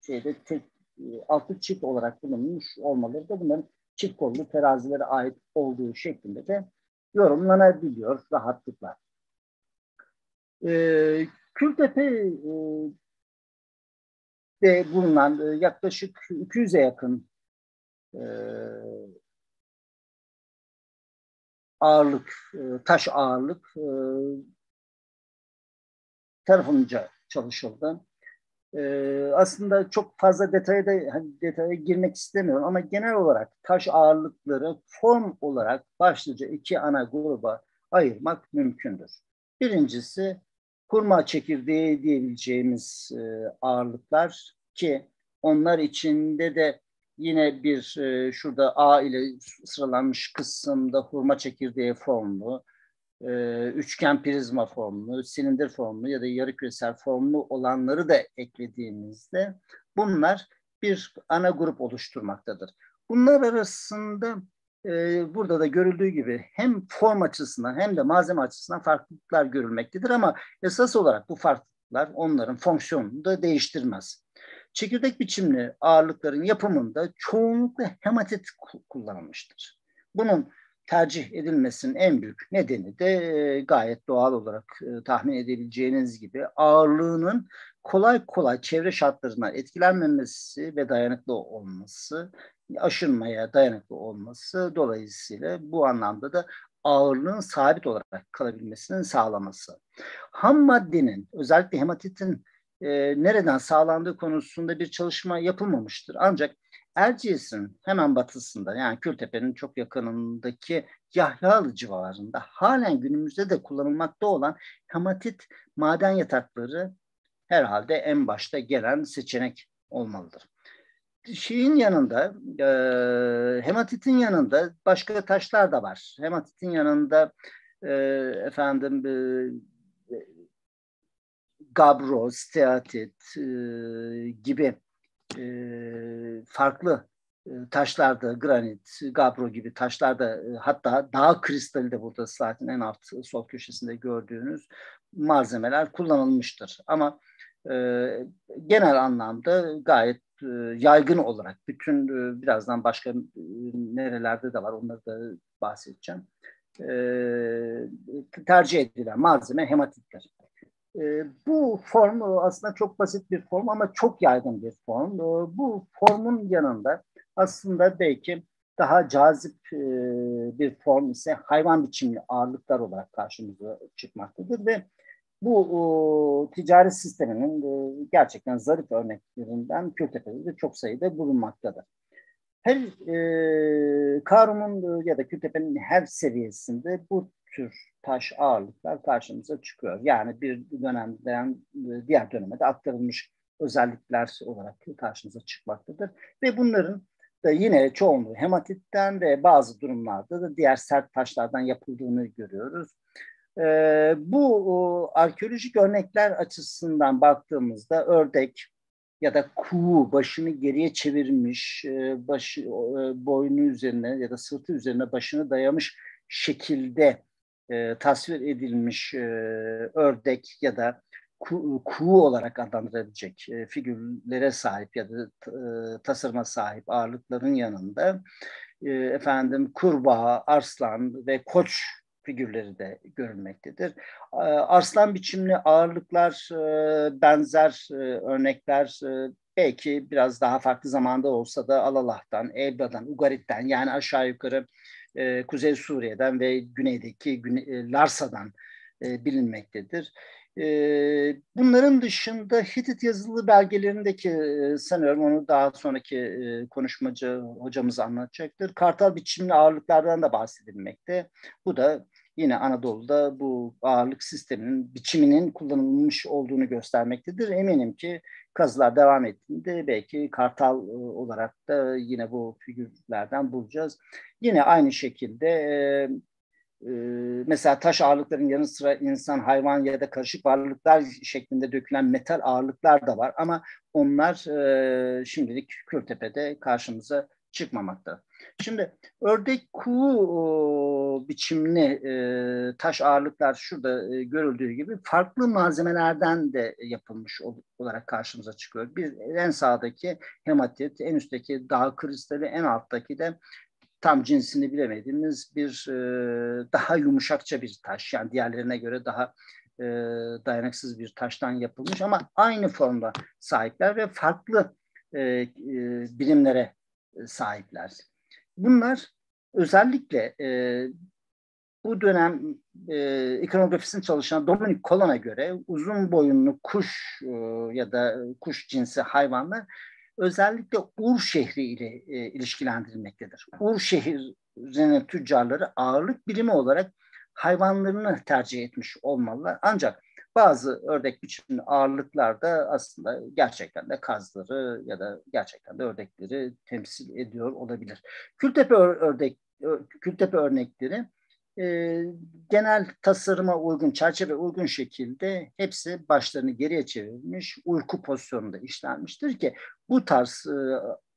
şeyde tek e, altı çift olarak bulunmuş olmaları da bunların çift kollu terazilere ait olduğu şeklinde de yorumlanabiliyor rahatlıkla. E, Kültepe e, de bulunan e, yaklaşık 200'e yakın e, ağırlık, e, taş ağırlık e, tarafınca çalışıldı. E, aslında çok fazla detaya da hani detaya girmek istemiyorum ama genel olarak taş ağırlıkları form olarak başlıca iki ana gruba ayırmak mümkündür. Birincisi kurma çekirdeği diyebileceğimiz e, ağırlıklar ki onlar içinde de yine bir e, şurada A ile sıralanmış kısımda hurma çekirdeği formlu, e, üçgen prizma formlu, silindir formlu ya da yarı küresel formlu olanları da eklediğimizde bunlar bir ana grup oluşturmaktadır. Bunlar arasında e, burada da görüldüğü gibi hem form açısından hem de malzeme açısından farklılıklar görülmektedir ama esas olarak bu farklılıklar onların fonksiyonunu da değiştirmez. Çekirdek biçimli ağırlıkların yapımında çoğunlukla hematit kullanılmıştır. Bunun tercih edilmesinin en büyük nedeni de gayet doğal olarak tahmin edebileceğiniz gibi ağırlığının kolay kolay çevre şartlarına etkilenmemesi ve dayanıklı olması, aşınmaya dayanıklı olması dolayısıyla bu anlamda da ağırlığın sabit olarak kalabilmesinin sağlaması. Ham maddenin özellikle hematitin e, nereden sağlandığı konusunda bir çalışma yapılmamıştır. Ancak Erciyes'in hemen batısında yani Kültepe'nin çok yakınındaki Yahyalı civarında halen günümüzde de kullanılmakta olan hematit maden yatakları herhalde en başta gelen seçenek olmalıdır. Şeyin yanında, e, hematitin yanında başka taşlar da var. Hematitin yanında e, efendim e, gabro, steatit e, gibi e, farklı e, taşlarda, granit, gabro gibi taşlarda e, hatta dağ kristali de burada zaten en alt sol köşesinde gördüğünüz malzemeler kullanılmıştır. Ama e, genel anlamda gayet e, yaygın olarak bütün e, birazdan başka e, nerelerde de var onları da bahsedeceğim. E, tercih edilen malzeme hematitler. E, bu form aslında çok basit bir form ama çok yaygın bir form. E, bu formun yanında aslında belki daha cazip e, bir form ise hayvan biçimli ağırlıklar olarak karşımıza çıkmaktadır ve bu o, ticari sisteminin e, gerçekten zarif örneklerinden Kültepe'de de çok sayıda bulunmaktadır. Her e, Karum'un ya da Kültepe'nin her seviyesinde bu tür taş ağırlıklar karşımıza çıkıyor. Yani bir dönemden diğer döneme de aktarılmış özellikler olarak karşımıza çıkmaktadır. Ve bunların da yine çoğunluğu hematitten ve bazı durumlarda da diğer sert taşlardan yapıldığını görüyoruz. Ee, bu arkeolojik örnekler açısından baktığımızda ördek ya da kuğu başını geriye çevirmiş, e, başı, e, boynu üzerine ya da sırtı üzerine başını dayamış şekilde e, tasvir edilmiş e, ördek ya da ku, kuğu olarak adlandırılabilecek e, figürlere sahip ya da e, tasarıma sahip ağırlıkların yanında e, efendim kurbağa, arslan ve koç figürleri de görülmektedir. E, arslan biçimli ağırlıklar e, benzer e, örnekler belki biraz daha farklı zamanda olsa da Alalah'tan, Elba'dan, Ugarit'ten yani aşağı yukarı e, Kuzey Suriye'den ve güneydeki Güney, e, Larsa'dan e, bilinmektedir. E, bunların dışında Hitit yazılı belgelerindeki e, sanıyorum onu daha sonraki e, konuşmacı hocamız anlatacaktır. Kartal biçimli ağırlıklardan da bahsedilmekte. Bu da yine Anadolu'da bu ağırlık sisteminin biçiminin kullanılmış olduğunu göstermektedir. Eminim ki kazılar devam ettiğinde belki kartal e, olarak da yine bu figürlerden bulacağız. Yine aynı şekilde e, e, mesela taş ağırlıkların yanı sıra insan, hayvan ya da karışık varlıklar şeklinde dökülen metal ağırlıklar da var ama onlar şimdilik Kültepe'de karşımıza çıkmamakta. Şimdi ördek kuğu biçimli e, taş ağırlıklar şurada e, görüldüğü gibi farklı malzemelerden de yapılmış olarak karşımıza çıkıyor. Bir en sağdaki hematit, en üstteki dağ kristali, en alttaki de tam cinsini bilemediğimiz bir e, daha yumuşakça bir taş. Yani diğerlerine göre daha e, dayanıksız bir taştan yapılmış ama aynı formda sahipler ve farklı e, e, birimlere sahipler. Bunlar özellikle e, bu dönem e, ikonografisini çalışan Dominic Colon'a göre uzun boyunlu kuş e, ya da kuş cinsi hayvanlar özellikle Ur şehri ile e, ilişkilendirilmektedir. Ur şehrinin tüccarları ağırlık birimi olarak hayvanlarını tercih etmiş olmalılar. Ancak bazı ördek biçimli ağırlıklar da aslında gerçekten de kazları ya da gerçekten de ördekleri temsil ediyor olabilir. Kültepe ördek Kültepe örnekleri e, genel tasarıma uygun, çerçeve uygun şekilde hepsi başlarını geriye çevirmiş, uyku pozisyonunda işlenmiştir ki bu tarz e,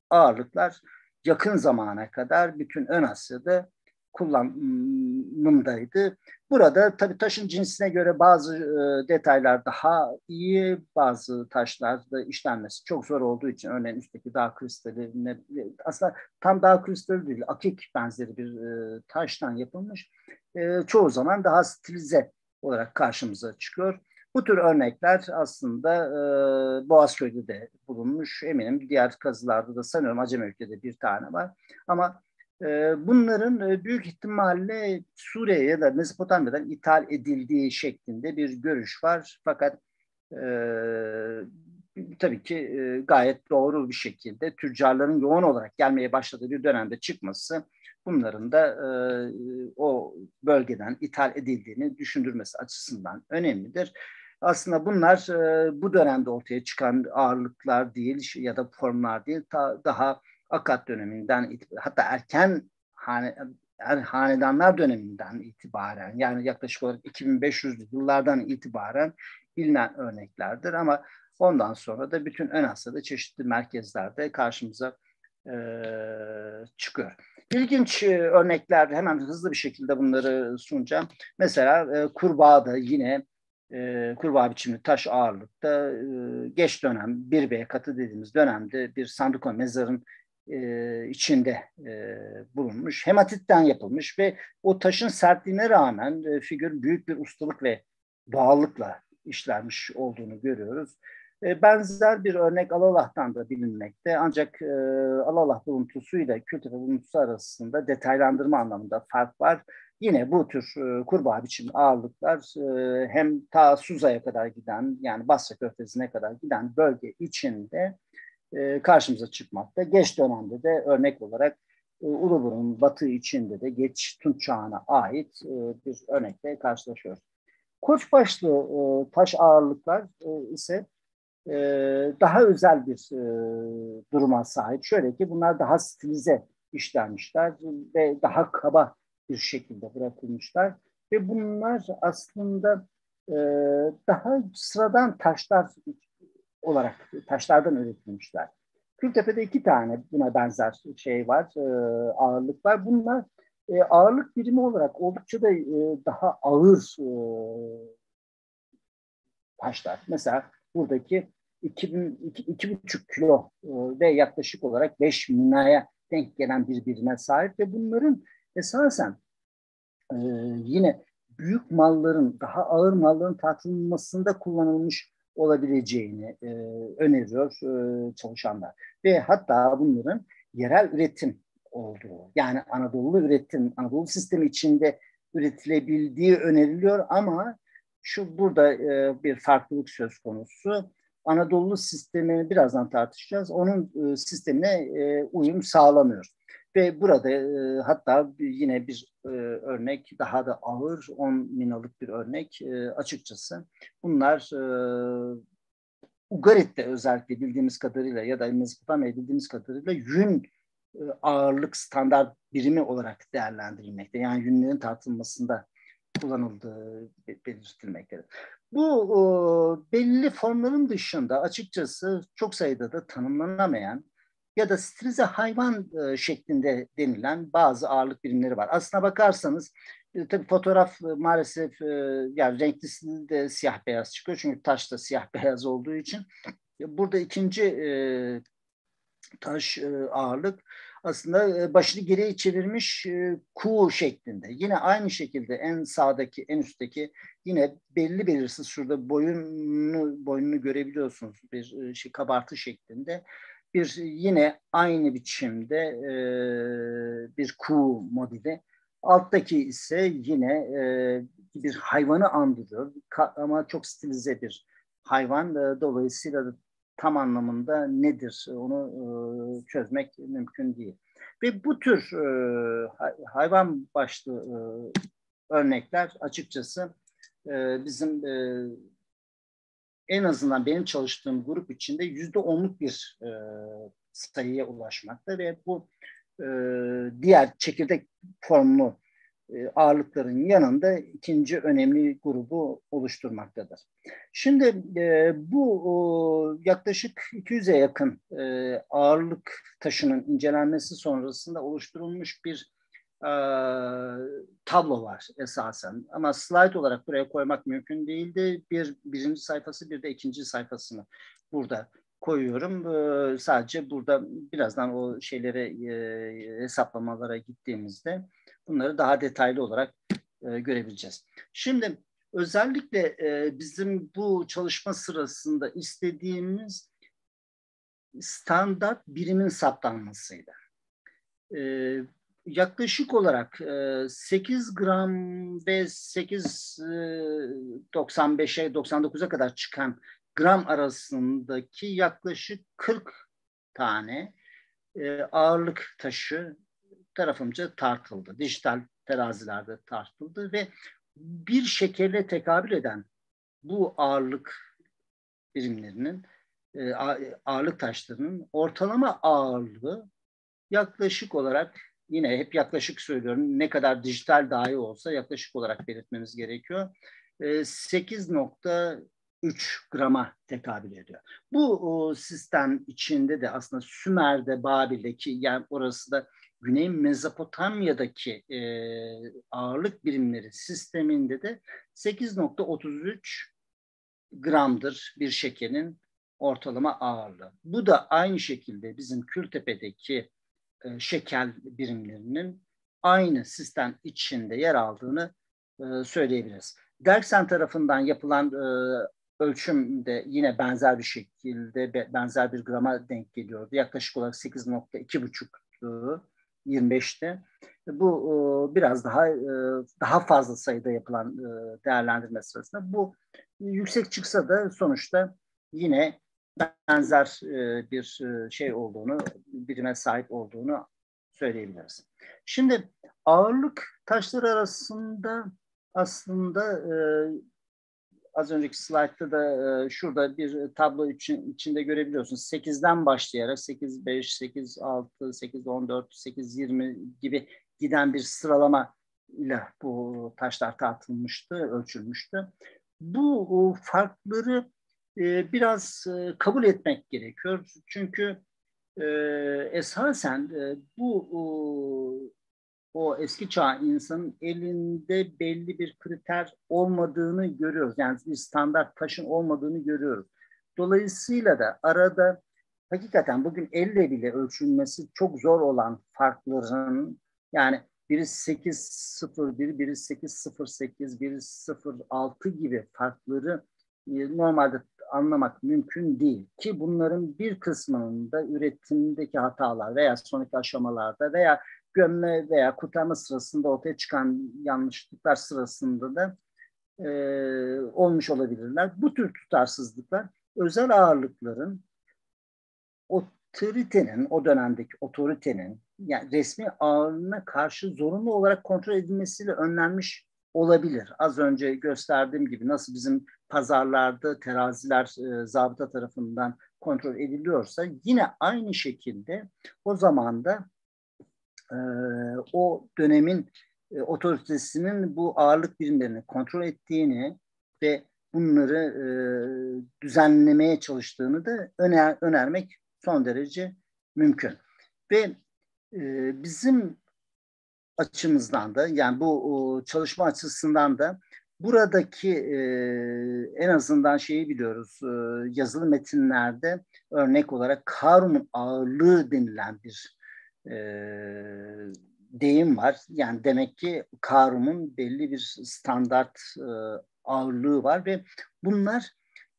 ağırlıklar yakın zamana kadar bütün Ön Asya'da kullanımdaydı. Burada tabii taşın cinsine göre bazı e, detaylar daha iyi, bazı taşlarda işlenmesi çok zor olduğu için örneğin üstteki dağ kristali ne, aslında tam dağ kristali değil, akik benzeri bir e, taştan yapılmış. E, çoğu zaman daha stilize olarak karşımıza çıkıyor. Bu tür örnekler aslında e, Boğazköy'de de bulunmuş. Eminim diğer kazılarda da sanıyorum Acemevköy'de bir tane var. Ama e, bunların e, büyük ihtimalle Suriye ya da Mezopotamya'dan ithal edildiği şeklinde bir görüş var. Fakat e, tabii ki e, gayet doğru bir şekilde tüccarların yoğun olarak gelmeye başladığı bir dönemde çıkması bunların da e, o bölgeden ithal edildiğini düşündürmesi açısından önemlidir. Aslında bunlar e, bu dönemde ortaya çıkan ağırlıklar değil ya da formlar değil, ta, daha Akat döneminden hatta erken hane, er, hanedanlar döneminden itibaren yani yaklaşık olarak 2500'lü yıllardan itibaren bilinen örneklerdir ama ondan sonra da bütün Ön Asya'da çeşitli merkezlerde karşımıza e, çıkıyor. İlginç e, örnekler hemen hızlı bir şekilde bunları sunacağım. Mesela e, kurbağa da yine e, kurbağa biçimli taş ağırlıkta e, geç dönem 1B katı dediğimiz dönemde bir sanduka mezarın e, içinde e, bulunmuş. Hematitten yapılmış ve o taşın sertliğine rağmen e, figür büyük bir ustalık ve doğallıkla işlenmiş olduğunu görüyoruz. Benzer bir örnek Alalah'tan da bilinmekte ancak Alalah buluntusu ile Kültepe buluntusu arasında detaylandırma anlamında fark var. Yine bu tür kurbağa biçim ağırlıklar hem ta Suza'ya kadar giden yani Basra Körfezi'ne kadar giden bölge içinde e, karşımıza çıkmakta. Geç dönemde de örnek olarak e, Uluburun batı içinde de geç Tunç çağına ait e, bir örnekle karşılaşıyoruz. Koçbaşlı e, taş ağırlıklar e, ise e, daha özel bir e, duruma sahip. Şöyle ki bunlar daha stilize işlenmişler ve daha kaba bir şekilde bırakılmışlar. Ve bunlar aslında e, daha sıradan taşlar olarak taşlardan üretilmişler. Kültepe'de iki tane buna benzer şey var, e, ağırlık var. Bunlar e, ağırlık birimi olarak oldukça da e, daha ağır e, taşlar. Mesela buradaki 2,5 kilo e, ve yaklaşık olarak 5 minaya denk gelen bir birime sahip ve bunların esasen e, yine büyük malların, daha ağır malların tartılmasında kullanılmış olabileceğini e, öneriyor e, çalışanlar. Ve hatta bunların yerel üretim olduğu, yani Anadolu üretim, Anadolu sistemi içinde üretilebildiği öneriliyor ama şu burada e, bir farklılık söz konusu. Anadolu sistemi birazdan tartışacağız. Onun e, sistemine e, uyum sağlamıyor. Ve burada e, hatta yine bir e, örnek daha da ağır 10 minalık bir örnek e, açıkçası. Bunlar e, Ugarit'te özellikle bildiğimiz kadarıyla ya da Mezopotamya'da bildiğimiz kadarıyla yün e, ağırlık standart birimi olarak değerlendirilmekte. Yani yünlerin tartılmasında kullanıldığı belirtilmektedir. Bu e, belli formların dışında açıkçası çok sayıda da tanımlanamayan ya da stilize hayvan e, şeklinde denilen bazı ağırlık birimleri var. Aslına bakarsanız e, tabii fotoğraf e, maalesef e, yani renklisi de siyah beyaz çıkıyor çünkü taş da siyah beyaz olduğu için. E, burada ikinci e, taş e, ağırlık aslında e, başını geriye çevirmiş e, kuğu şeklinde. Yine aynı şekilde en sağdaki, en üstteki yine belli belirsiz şurada boyunu boynunu görebiliyorsunuz bir e, şey kabartı şeklinde bir yine aynı biçimde e, bir kuğu modeli. Alttaki ise yine e, bir hayvanı andırıyor ama çok stilize bir hayvan. Dolayısıyla da tam anlamında nedir onu e, çözmek mümkün değil. Ve bu tür e, hayvan başlı e, örnekler açıkçası e, bizim e, en azından benim çalıştığım grup içinde yüzde onluk bir e, sayıya ulaşmakta ve bu e, diğer çekirdek formlu e, ağırlıkların yanında ikinci önemli grubu oluşturmaktadır. Şimdi e, bu o, yaklaşık 200'e yakın e, ağırlık taşının incelenmesi sonrasında oluşturulmuş bir e, tablo var esasen. Ama slide olarak buraya koymak mümkün değildi. Bir birinci sayfası bir de ikinci sayfasını burada koyuyorum. E, sadece burada birazdan o şeylere e, hesaplamalara gittiğimizde bunları daha detaylı olarak e, görebileceğiz. Şimdi özellikle e, bizim bu çalışma sırasında istediğimiz standart birimin saptanmasıydı. E, yaklaşık olarak e, 8 gram ve 8.95'e 99'a kadar çıkan gram arasındaki yaklaşık 40 tane e, ağırlık taşı tarafımca tartıldı. Dijital terazilerde tartıldı ve bir şekere tekabül eden bu ağırlık birimlerinin e, ağırlık taşlarının ortalama ağırlığı yaklaşık olarak yine hep yaklaşık söylüyorum ne kadar dijital dahi olsa yaklaşık olarak belirtmemiz gerekiyor. 8.3 e, grama tekabül ediyor. Bu sistem içinde de aslında Sümer'de, Babil'deki yani orası da Güney Mezopotamya'daki e, ağırlık birimleri sisteminde de 8.33 gramdır bir şekerin ortalama ağırlığı. Bu da aynı şekilde bizim Kültepe'deki e, şeker birimlerinin aynı sistem içinde yer aldığını e, söyleyebiliriz. Derksen tarafından yapılan e, ölçüm de yine benzer bir şekilde benzer bir grama denk geliyordu. Yaklaşık olarak 8.2,5 25'te. Bu biraz daha daha fazla sayıda yapılan değerlendirme sırasında bu yüksek çıksa da sonuçta yine benzer bir şey olduğunu, birime sahip olduğunu söyleyebiliriz. Şimdi ağırlık taşları arasında aslında az önceki slaytta da e, şurada bir tablo için, içinde görebiliyorsunuz. 8'den başlayarak 8, 5, 8, 6, 8, 14, 8, 20 gibi giden bir sıralama ile bu taşlar tartılmıştı, ölçülmüştü. Bu farkları e, biraz e, kabul etmek gerekiyor. Çünkü e, esasen bu o eski çağ insanın elinde belli bir kriter olmadığını görüyoruz. Yani bir standart taşın olmadığını görüyoruz. Dolayısıyla da arada hakikaten bugün elle bile ölçülmesi çok zor olan farkların yani biri 8.01, biri 8.08, biri 0.6 gibi farkları normalde anlamak mümkün değil ki bunların bir kısmının da üretimdeki hatalar veya sonraki aşamalarda veya gömme veya kurtarma sırasında ortaya çıkan yanlışlıklar sırasında da e, olmuş olabilirler. Bu tür tutarsızlıklar özel ağırlıkların otoritenin, o dönemdeki otoritenin yani resmi ağırlığına karşı zorunlu olarak kontrol edilmesiyle önlenmiş olabilir. Az önce gösterdiğim gibi nasıl bizim pazarlarda teraziler e, zabıta tarafından kontrol ediliyorsa yine aynı şekilde o zaman da e, o dönemin e, otoritesinin bu ağırlık birimlerini kontrol ettiğini ve bunları e, düzenlemeye çalıştığını da öner, önermek son derece mümkün. Ve e, bizim açımızdan da yani bu çalışma açısından da buradaki e, en azından şeyi biliyoruz e, yazılı metinlerde örnek olarak Karun'un ağırlığı denilen bir e, deyim var. Yani demek ki Karun'un belli bir standart ağırlığı var ve bunlar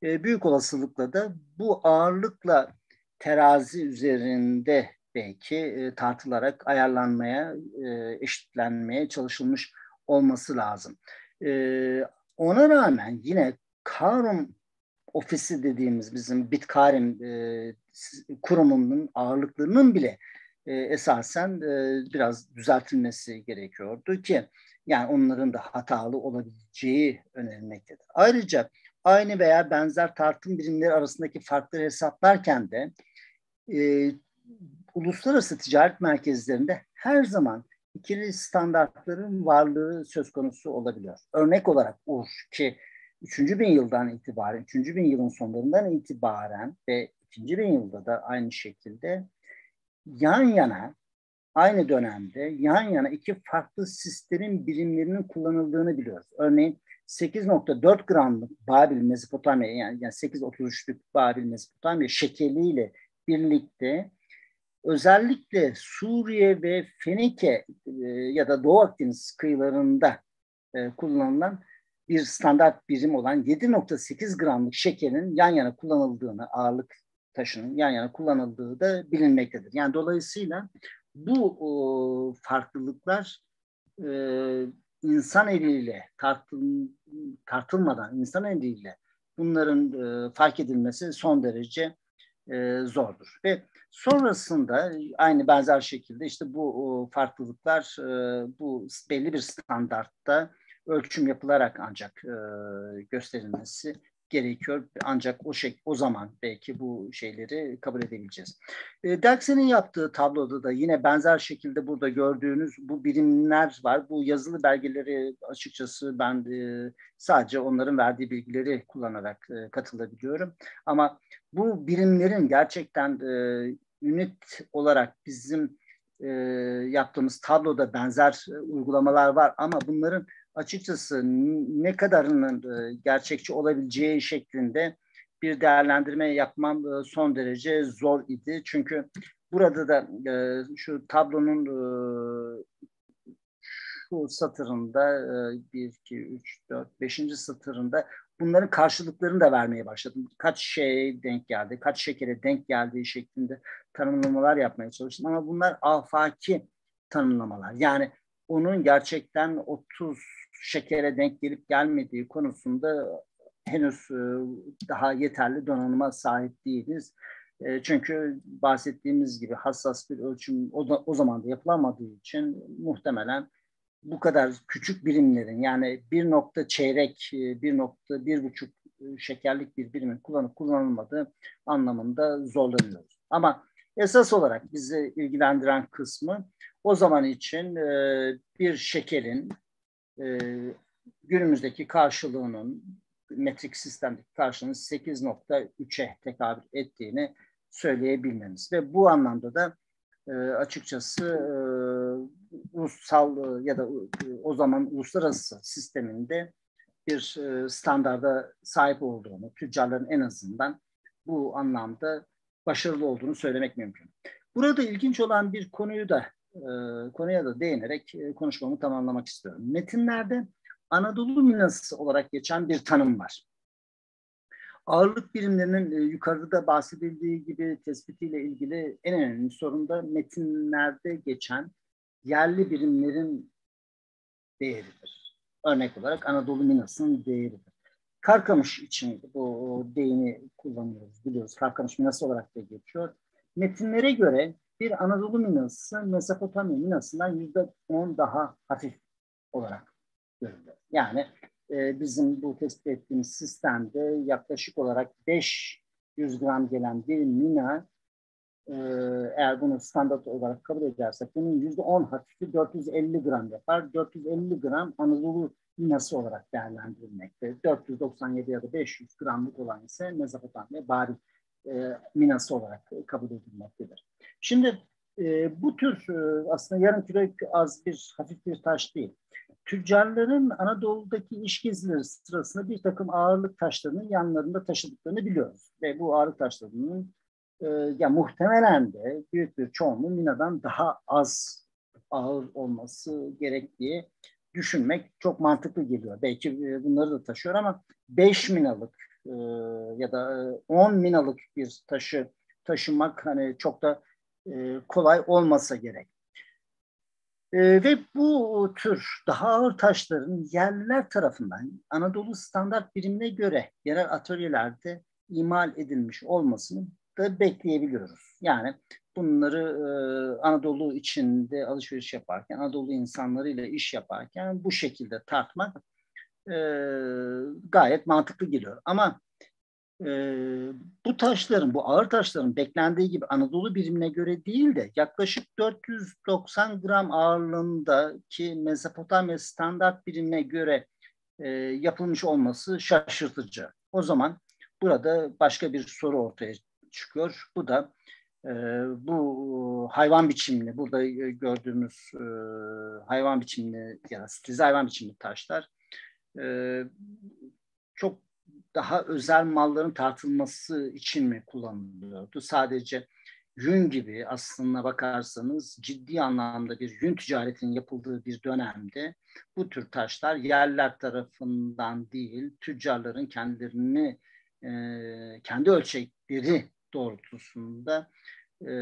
büyük olasılıkla da bu ağırlıkla terazi üzerinde belki e, tartılarak ayarlanmaya, e, eşitlenmeye çalışılmış olması lazım. E, ona rağmen yine Karun ofisi dediğimiz bizim Bitkarim e, kurumunun ağırlıklarının bile e, esasen e, biraz düzeltilmesi gerekiyordu ki yani onların da hatalı olabileceği önerilmektedir. Ayrıca aynı veya benzer tartım birimleri arasındaki farkları hesaplarken de e, uluslararası ticaret merkezlerinde her zaman ikili standartların varlığı söz konusu olabiliyor. Örnek olarak UR ki 3. bin yıldan itibaren, 3. bin yılın sonlarından itibaren ve 2. bin yılda da aynı şekilde yan yana aynı dönemde yan yana iki farklı sistemin birimlerinin kullanıldığını biliyoruz. Örneğin 8.4 gramlık Babil Mezopotamya yani, yani 8.33'lük Babil Mezopotamya şekeriyle birlikte özellikle Suriye ve Fenike e, ya da Doğu Akdeniz kıyılarında e, kullanılan bir standart birim olan 7.8 gramlık şekerin yan yana kullanıldığını, ağırlık taşının yan yana kullanıldığı da bilinmektedir. Yani dolayısıyla bu farklılıklar e, insan eliyle tartıl, tartılmadan, insan eliyle bunların fark edilmesi son derece e, zordur. Ve sonrasında aynı benzer şekilde işte bu o, farklılıklar e, bu belli bir standartta ölçüm yapılarak ancak e, gösterilmesi gerekiyor. Ancak o şey o zaman belki bu şeyleri kabul edebileceğiz. E, Derksen'in yaptığı tabloda da yine benzer şekilde burada gördüğünüz bu birimler var. Bu yazılı belgeleri açıkçası ben e, sadece onların verdiği bilgileri kullanarak e, katılabiliyorum. Ama bu birimlerin gerçekten e, ünit olarak bizim e, yaptığımız tabloda benzer e, uygulamalar var ama bunların açıkçası ne kadarının e, gerçekçi olabileceği şeklinde bir değerlendirme yapmam e, son derece zor idi. Çünkü burada da e, şu tablonun şu satırında bir, iki, üç, dört, beşinci satırında bunların karşılıklarını da vermeye başladım. Kaç şeye denk geldi, kaç şekere denk geldiği şeklinde tanımlamalar yapmaya çalıştım. Ama bunlar afaki tanımlamalar. Yani onun gerçekten 30 şekere denk gelip gelmediği konusunda henüz e, daha yeterli donanıma sahip değiliz. E, çünkü bahsettiğimiz gibi hassas bir ölçüm o, da, o zaman da yapılamadığı için muhtemelen bu kadar küçük birimlerin yani bir nokta çeyrek, e, bir nokta bir buçuk şekerlik bir birimin kullanıp kullanılmadığı anlamında zorlanıyoruz. Ama esas olarak bizi ilgilendiren kısmı o zaman için bir şekerin e, günümüzdeki karşılığının metrik sistemdeki karşılığının 8.3'e tekabül ettiğini söyleyebilmemiz. Ve bu anlamda da e, açıkçası e, ulusal ya da e, o zaman uluslararası sisteminde bir e, standarda sahip olduğunu, tüccarların en azından bu anlamda başarılı olduğunu söylemek mümkün. Burada ilginç olan bir konuyu da e, konuya da değinerek e, konuşmamı tamamlamak istiyorum. Metinlerde Anadolu Minası olarak geçen bir tanım var. Ağırlık birimlerinin e, yukarıda bahsedildiği gibi tespitiyle ilgili en önemli sorun da metinlerde geçen yerli birimlerin değeridir. Örnek olarak Anadolu Minası'nın değeridir. Karkamış için bu deyimi kullanıyoruz biliyoruz. Karkamış Minası olarak da geçiyor. Metinlere göre bir Anadolu minası Mezopotamya minasından yüzde on daha hafif olarak görülüyor. Yani e, bizim bu tespit ettiğimiz sistemde yaklaşık olarak 500 gram gelen bir mina e, eğer bunu standart olarak kabul edersek bunun yüzde on hafifi 450 gram yapar. 450 gram Anadolu minası olarak değerlendirilmekte. 497 ya da 500 gramlık olan ise Mezopotamya bari e, minası olarak kabul edilmektedir. Şimdi e, bu tür e, aslında yarım kilo az bir hafif bir taş değil. Tüccarların Anadolu'daki iş gezileri sırasında bir takım ağırlık taşlarının yanlarında taşıdıklarını biliyoruz. Ve bu ağırlık taşlarının e, ya muhtemelen de büyük bir çoğunluğu Mina'dan daha az ağır olması gerektiği düşünmek çok mantıklı geliyor. Belki e, bunları da taşıyor ama 5 minalık e, ya da 10 minalık bir taşı taşımak hani çok da e, kolay olmasa gerek. E, ve bu tür daha ağır taşların yerliler tarafından Anadolu standart birimine göre yerel atölyelerde imal edilmiş olmasını da bekleyebiliyoruz. Yani bunları e, Anadolu içinde alışveriş yaparken, Anadolu insanlarıyla iş yaparken bu şekilde tartmak e, gayet mantıklı geliyor. Ama e, bu taşların, bu ağır taşların beklendiği gibi Anadolu birimine göre değil de yaklaşık 490 gram ağırlığındaki Mezopotamya standart birimine göre e, yapılmış olması şaşırtıcı. O zaman burada başka bir soru ortaya çıkıyor. Bu da e, bu hayvan biçimli, burada gördüğümüz e, hayvan biçimli ya da stilize hayvan biçimli taşlar e, çok daha özel malların tartılması için mi kullanılıyordu? Sadece yün gibi aslında bakarsanız ciddi anlamda bir yün ticaretinin yapıldığı bir dönemde bu tür taşlar yerler tarafından değil tüccarların kendilerini e, kendi ölçekleri doğrultusunda e,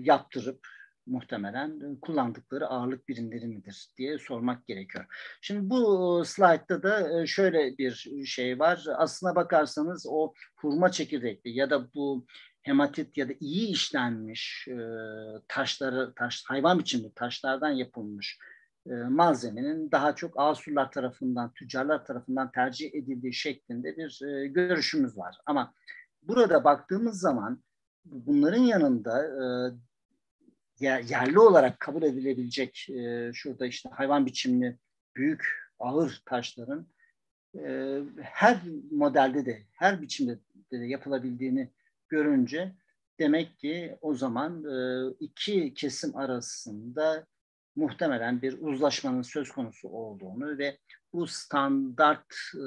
yaptırıp muhtemelen kullandıkları ağırlık birimleri midir diye sormak gerekiyor. Şimdi bu slaytta da şöyle bir şey var. Aslına bakarsanız o hurma çekirdekli ya da bu hematit ya da iyi işlenmiş e, taşları, taş, hayvan biçimli taşlardan yapılmış e, malzemenin daha çok asurlar tarafından, tüccarlar tarafından tercih edildiği şeklinde bir e, görüşümüz var. Ama burada baktığımız zaman bunların yanında e, yerli olarak kabul edilebilecek e, şurada işte hayvan biçimli büyük ağır taşların e, her modelde de her biçimde de yapılabildiğini görünce demek ki o zaman e, iki kesim arasında muhtemelen bir uzlaşmanın söz konusu olduğunu ve bu standart e,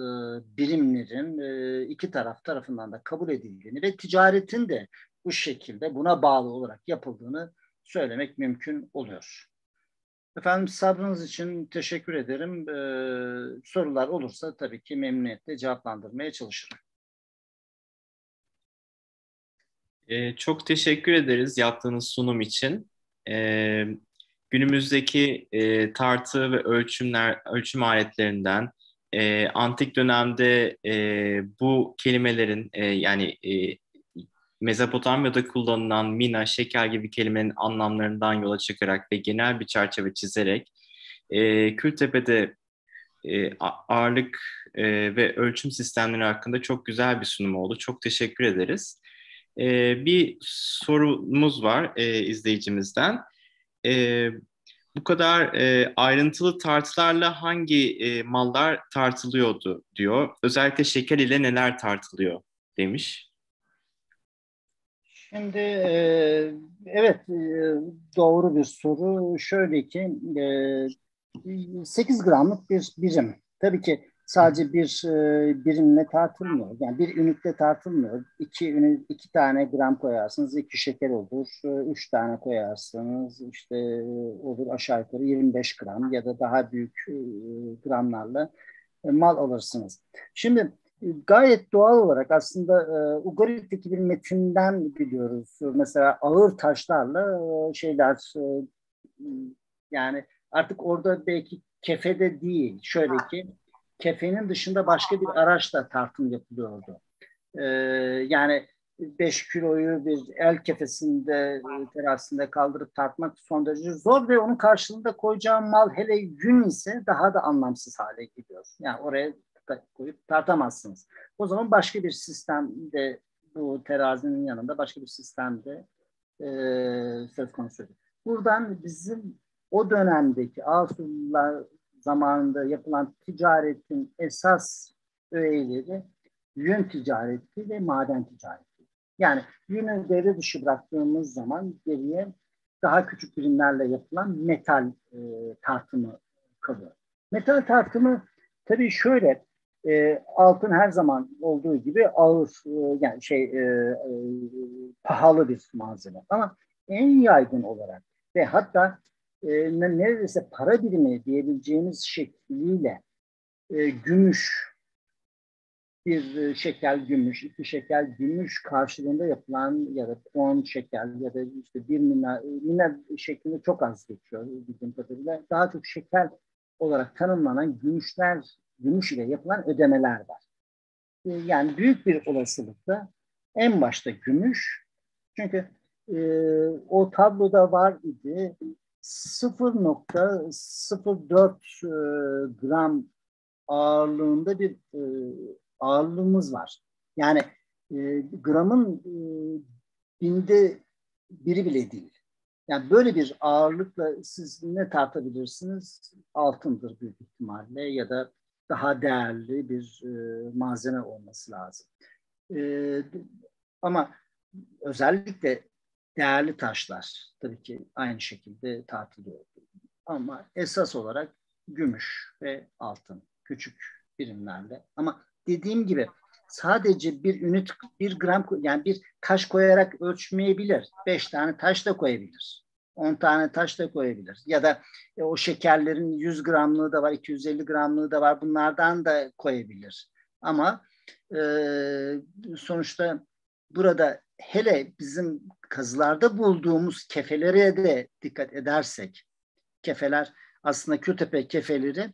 birimlerin e, iki taraf tarafından da kabul edildiğini ve ticaretin de bu şekilde buna bağlı olarak yapıldığını söylemek mümkün oluyor. Efendim sabrınız için teşekkür ederim. Ee, sorular olursa tabii ki memnuniyetle cevaplandırmaya çalışırım. Ee, çok teşekkür ederiz yaptığınız sunum için. Ee, günümüzdeki e, tartı ve ölçümler, ölçüm aletlerinden e, antik dönemde e, bu kelimelerin e, yani e, Mezopotamya'da kullanılan mina, şeker gibi kelimenin anlamlarından yola çıkarak ve genel bir çerçeve çizerek e, Kültepe'de e, ağırlık e, ve ölçüm sistemleri hakkında çok güzel bir sunum oldu. Çok teşekkür ederiz. E, bir sorumuz var e, izleyicimizden. E, bu kadar e, ayrıntılı tartılarla hangi e, mallar tartılıyordu diyor. Özellikle şeker ile neler tartılıyor demiş. Şimdi e, evet e, doğru bir soru. Şöyle ki e, 8 gramlık bir birim. Tabii ki sadece bir e, birimle tartılmıyor. Yani bir ünitle tartılmıyor. İki, ünit, iki tane gram koyarsınız, iki şeker olur. E, üç tane koyarsanız işte olur aşağı yukarı 25 gram ya da daha büyük e, gramlarla e, mal alırsınız. Şimdi gayet doğal olarak aslında e, Ugarit'teki bir metinden biliyoruz. Mesela ağır taşlarla e, şeyler e, yani artık orada belki kefede değil. Şöyle ki kefenin dışında başka bir araçla tartım yapılıyordu. E, yani 5 kiloyu bir el kefesinde terasında kaldırıp tartmak son derece zor ve onun karşılığında koyacağım mal hele yün ise daha da anlamsız hale geliyor. Yani oraya koyup tartamazsınız. O zaman başka bir sistemde bu terazinin yanında başka bir sistemde e, söz konusu. Buradan bizim o dönemdeki Asurlular zamanında yapılan ticaretin esas öğeleri yün ticareti ve maden ticareti. Yani yünü devre dışı bıraktığımız zaman geriye daha küçük birimlerle yapılan metal e, tartımı kalıyor. Metal tartımı tabii şöyle e, altın her zaman olduğu gibi ağır e, yani şey e, e, pahalı bir malzeme ama en yaygın olarak ve hatta e, neredeyse para birimi diyebileceğimiz şekliyle e, gümüş bir e, şeker gümüş, iki şeker gümüş karşılığında yapılan ya da 10 şeker ya da işte bir mina, mina şeklinde çok az geçiyor bildiğim kadarıyla. Daha çok şeker olarak tanımlanan gümüşler gümüş ile yapılan ödemeler var. Ee, yani büyük bir olasılıkla en başta gümüş çünkü e, o tabloda var idi 0.04 e, gram ağırlığında bir e, ağırlığımız var. Yani e, gramın e, binde biri bile değil. Yani böyle bir ağırlıkla siz ne tartabilirsiniz? Altındır büyük ihtimalle ya da daha değerli bir e, malzeme olması lazım. E, ama özellikle değerli taşlar tabii ki aynı şekilde tartılıyor. Ama esas olarak gümüş ve altın küçük birimlerle. Ama dediğim gibi sadece bir ünit, bir gram yani bir taş koyarak ölçmeyebilir. Beş tane taş da koyabilir. 10 tane taş da koyabilir. Ya da e, o şekerlerin 100 gramlığı da var, 250 gramlığı da var. Bunlardan da koyabilir. Ama e, sonuçta burada hele bizim kazılarda bulduğumuz kefelere de dikkat edersek, kefeler aslında Kötepe kefeleri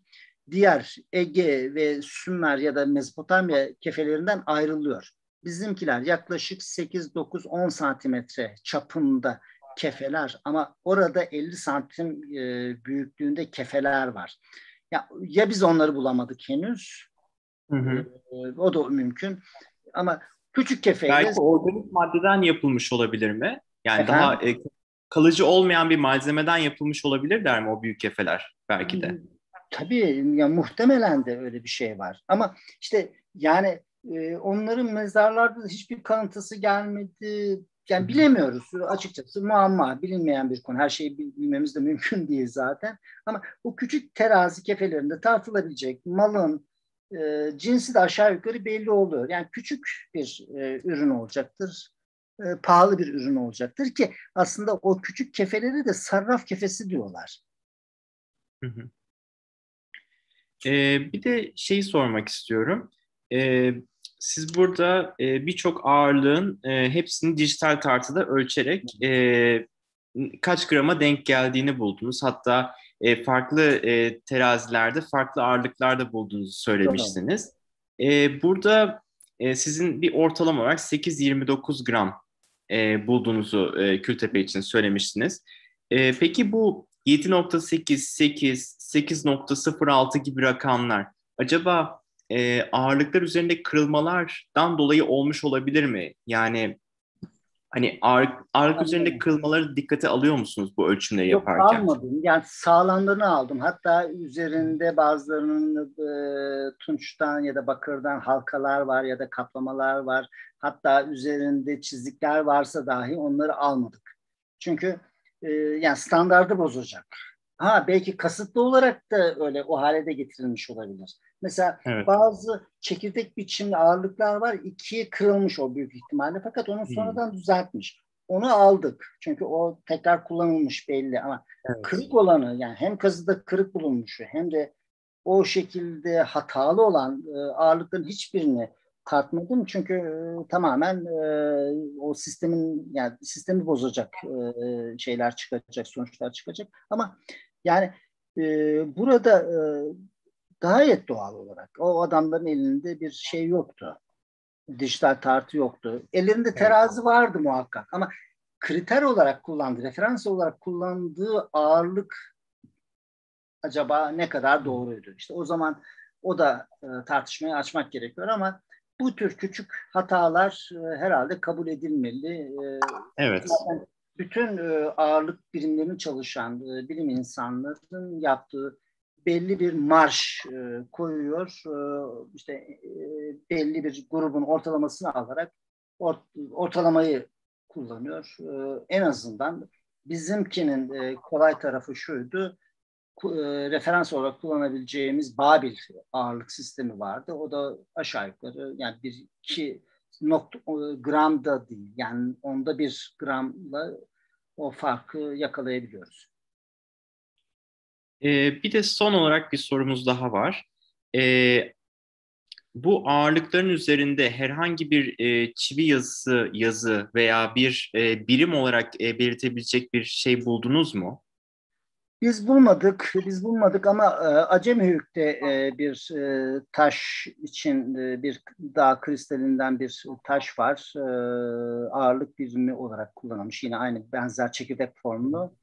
diğer Ege ve Sümer ya da Mezopotamya kefelerinden ayrılıyor. Bizimkiler yaklaşık 8, 9, 10 santimetre çapında kefeler ama orada 50 santim e, büyüklüğünde kefeler var. Ya, ya biz onları bulamadık henüz. Hı hı. E, o da mümkün. Ama küçük kefeyle... Belki organik maddeden yapılmış olabilir mi? Yani Efendim? daha e, kalıcı olmayan bir malzemeden yapılmış olabilir der mi o büyük kefeler belki de? Tabii ya muhtemelen de öyle bir şey var. Ama işte yani e, onların mezarlarda hiçbir kanıtısı gelmedi. Yani bilemiyoruz açıkçası muamma, bilinmeyen bir konu. Her şeyi bilmemiz de mümkün değil zaten. Ama bu küçük terazi kefelerinde tartılabilecek malın e, cinsi de aşağı yukarı belli oluyor. Yani küçük bir e, ürün olacaktır. E, pahalı bir ürün olacaktır ki aslında o küçük kefeleri de sarraf kefesi diyorlar. Hı hı. Ee, bir de şeyi sormak istiyorum. Ee, siz burada e, birçok ağırlığın e, hepsini dijital tartıda ölçerek e, kaç grama denk geldiğini buldunuz. Hatta e, farklı e, terazilerde farklı ağırlıklarda bulduğunuzu söylemiştiniz. E, burada e, sizin bir ortalama olarak 8-29 gram e, bulduğunuzu e, Kültepe için söylemiştiniz. E, peki bu 7.8, 8, 8.06 gibi rakamlar acaba e, ağırlıklar üzerinde kırılmalardan dolayı olmuş olabilir mi? Yani hani ağırlık, ağırlık üzerinde kırılmaları dikkate alıyor musunuz bu ölçümleri Yok, yaparken? Yok almadım. Yani sağlamlığını aldım. Hatta üzerinde bazılarının e, tunçtan ya da bakırdan halkalar var ya da kaplamalar var. Hatta üzerinde çizikler varsa dahi onları almadık. Çünkü e, yani standardı bozacak. Ha belki kasıtlı olarak da öyle o hale de getirilmiş olabilir. Mesela evet. bazı çekirdek biçimli ağırlıklar var. ikiye kırılmış o büyük ihtimalle. Fakat onu hmm. sonradan hmm. düzeltmiş. Onu aldık. Çünkü o tekrar kullanılmış belli ama evet. kırık olanı yani hem kazıda kırık bulunmuşu hem de o şekilde hatalı olan e, ağırlıkların hiçbirini tartmadım çünkü e, tamamen e, o sistemin yani sistemi bozacak e, şeyler çıkacak sonuçlar çıkacak ama yani e, burada e, gayet doğal olarak o adamların elinde bir şey yoktu. Dijital tartı yoktu. Ellerinde terazi vardı muhakkak ama kriter olarak kullandığı, referans olarak kullandığı ağırlık acaba ne kadar doğruydu? İşte o zaman o da e, tartışmaya açmak gerekiyor ama bu tür küçük hatalar e, herhalde kabul edilmeli. E, evet. Zaten bütün e, ağırlık birimlerinin çalışan e, bilim insanlarının yaptığı belli bir marş e, koyuyor. İşte belli bir grubun ortalamasını alarak ort, ortalamayı kullanıyor. En azından bizimkinin kolay tarafı şuydu. Referans olarak kullanabileceğimiz Babil ağırlık sistemi vardı. O da aşağı yukarı yani bir iki nokta, gram da değil. Yani onda bir gramla o farkı yakalayabiliyoruz. Ee, bir de son olarak bir sorumuz daha var. Ee, bu ağırlıkların üzerinde herhangi bir e, çivi yazısı yazı veya bir e, birim olarak e, belirtebilecek bir şey buldunuz mu? Biz bulmadık, biz bulmadık ama e, e, bir e, taş için e, bir dağ kristalinden bir taş var. Ağırlık birimi olarak kullanılmış. Yine aynı benzer çekirdek formlu.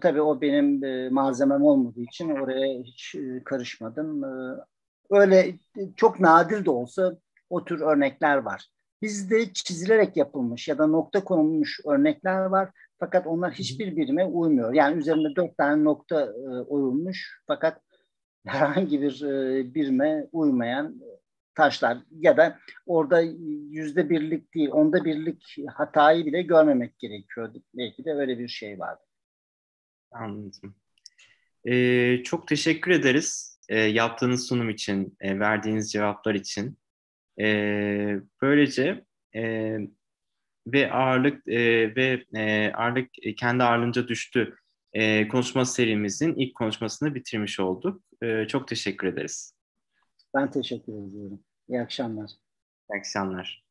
Tabii o benim malzemem olmadığı için oraya hiç karışmadım. Öyle çok nadir de olsa o tür örnekler var. Bizde çizilerek yapılmış ya da nokta konulmuş örnekler var. Fakat onlar hiçbir birime uymuyor. Yani üzerinde dört tane nokta e, oyulmuş fakat herhangi bir e, birime uymayan taşlar ya da orada yüzde birlik değil, onda birlik hatayı bile görmemek gerekiyordu. Belki de öyle bir şey vardı. Anladım. Ee, çok teşekkür ederiz e, yaptığınız sunum için, e, verdiğiniz cevaplar için. E, böylece e, ve ağırlık e, ve e, ağırlık e, kendi ağırlığınca düştü e, konuşma serimizin ilk konuşmasını bitirmiş olduk. E, çok teşekkür ederiz. Ben teşekkür ediyorum. İyi akşamlar. İyi akşamlar.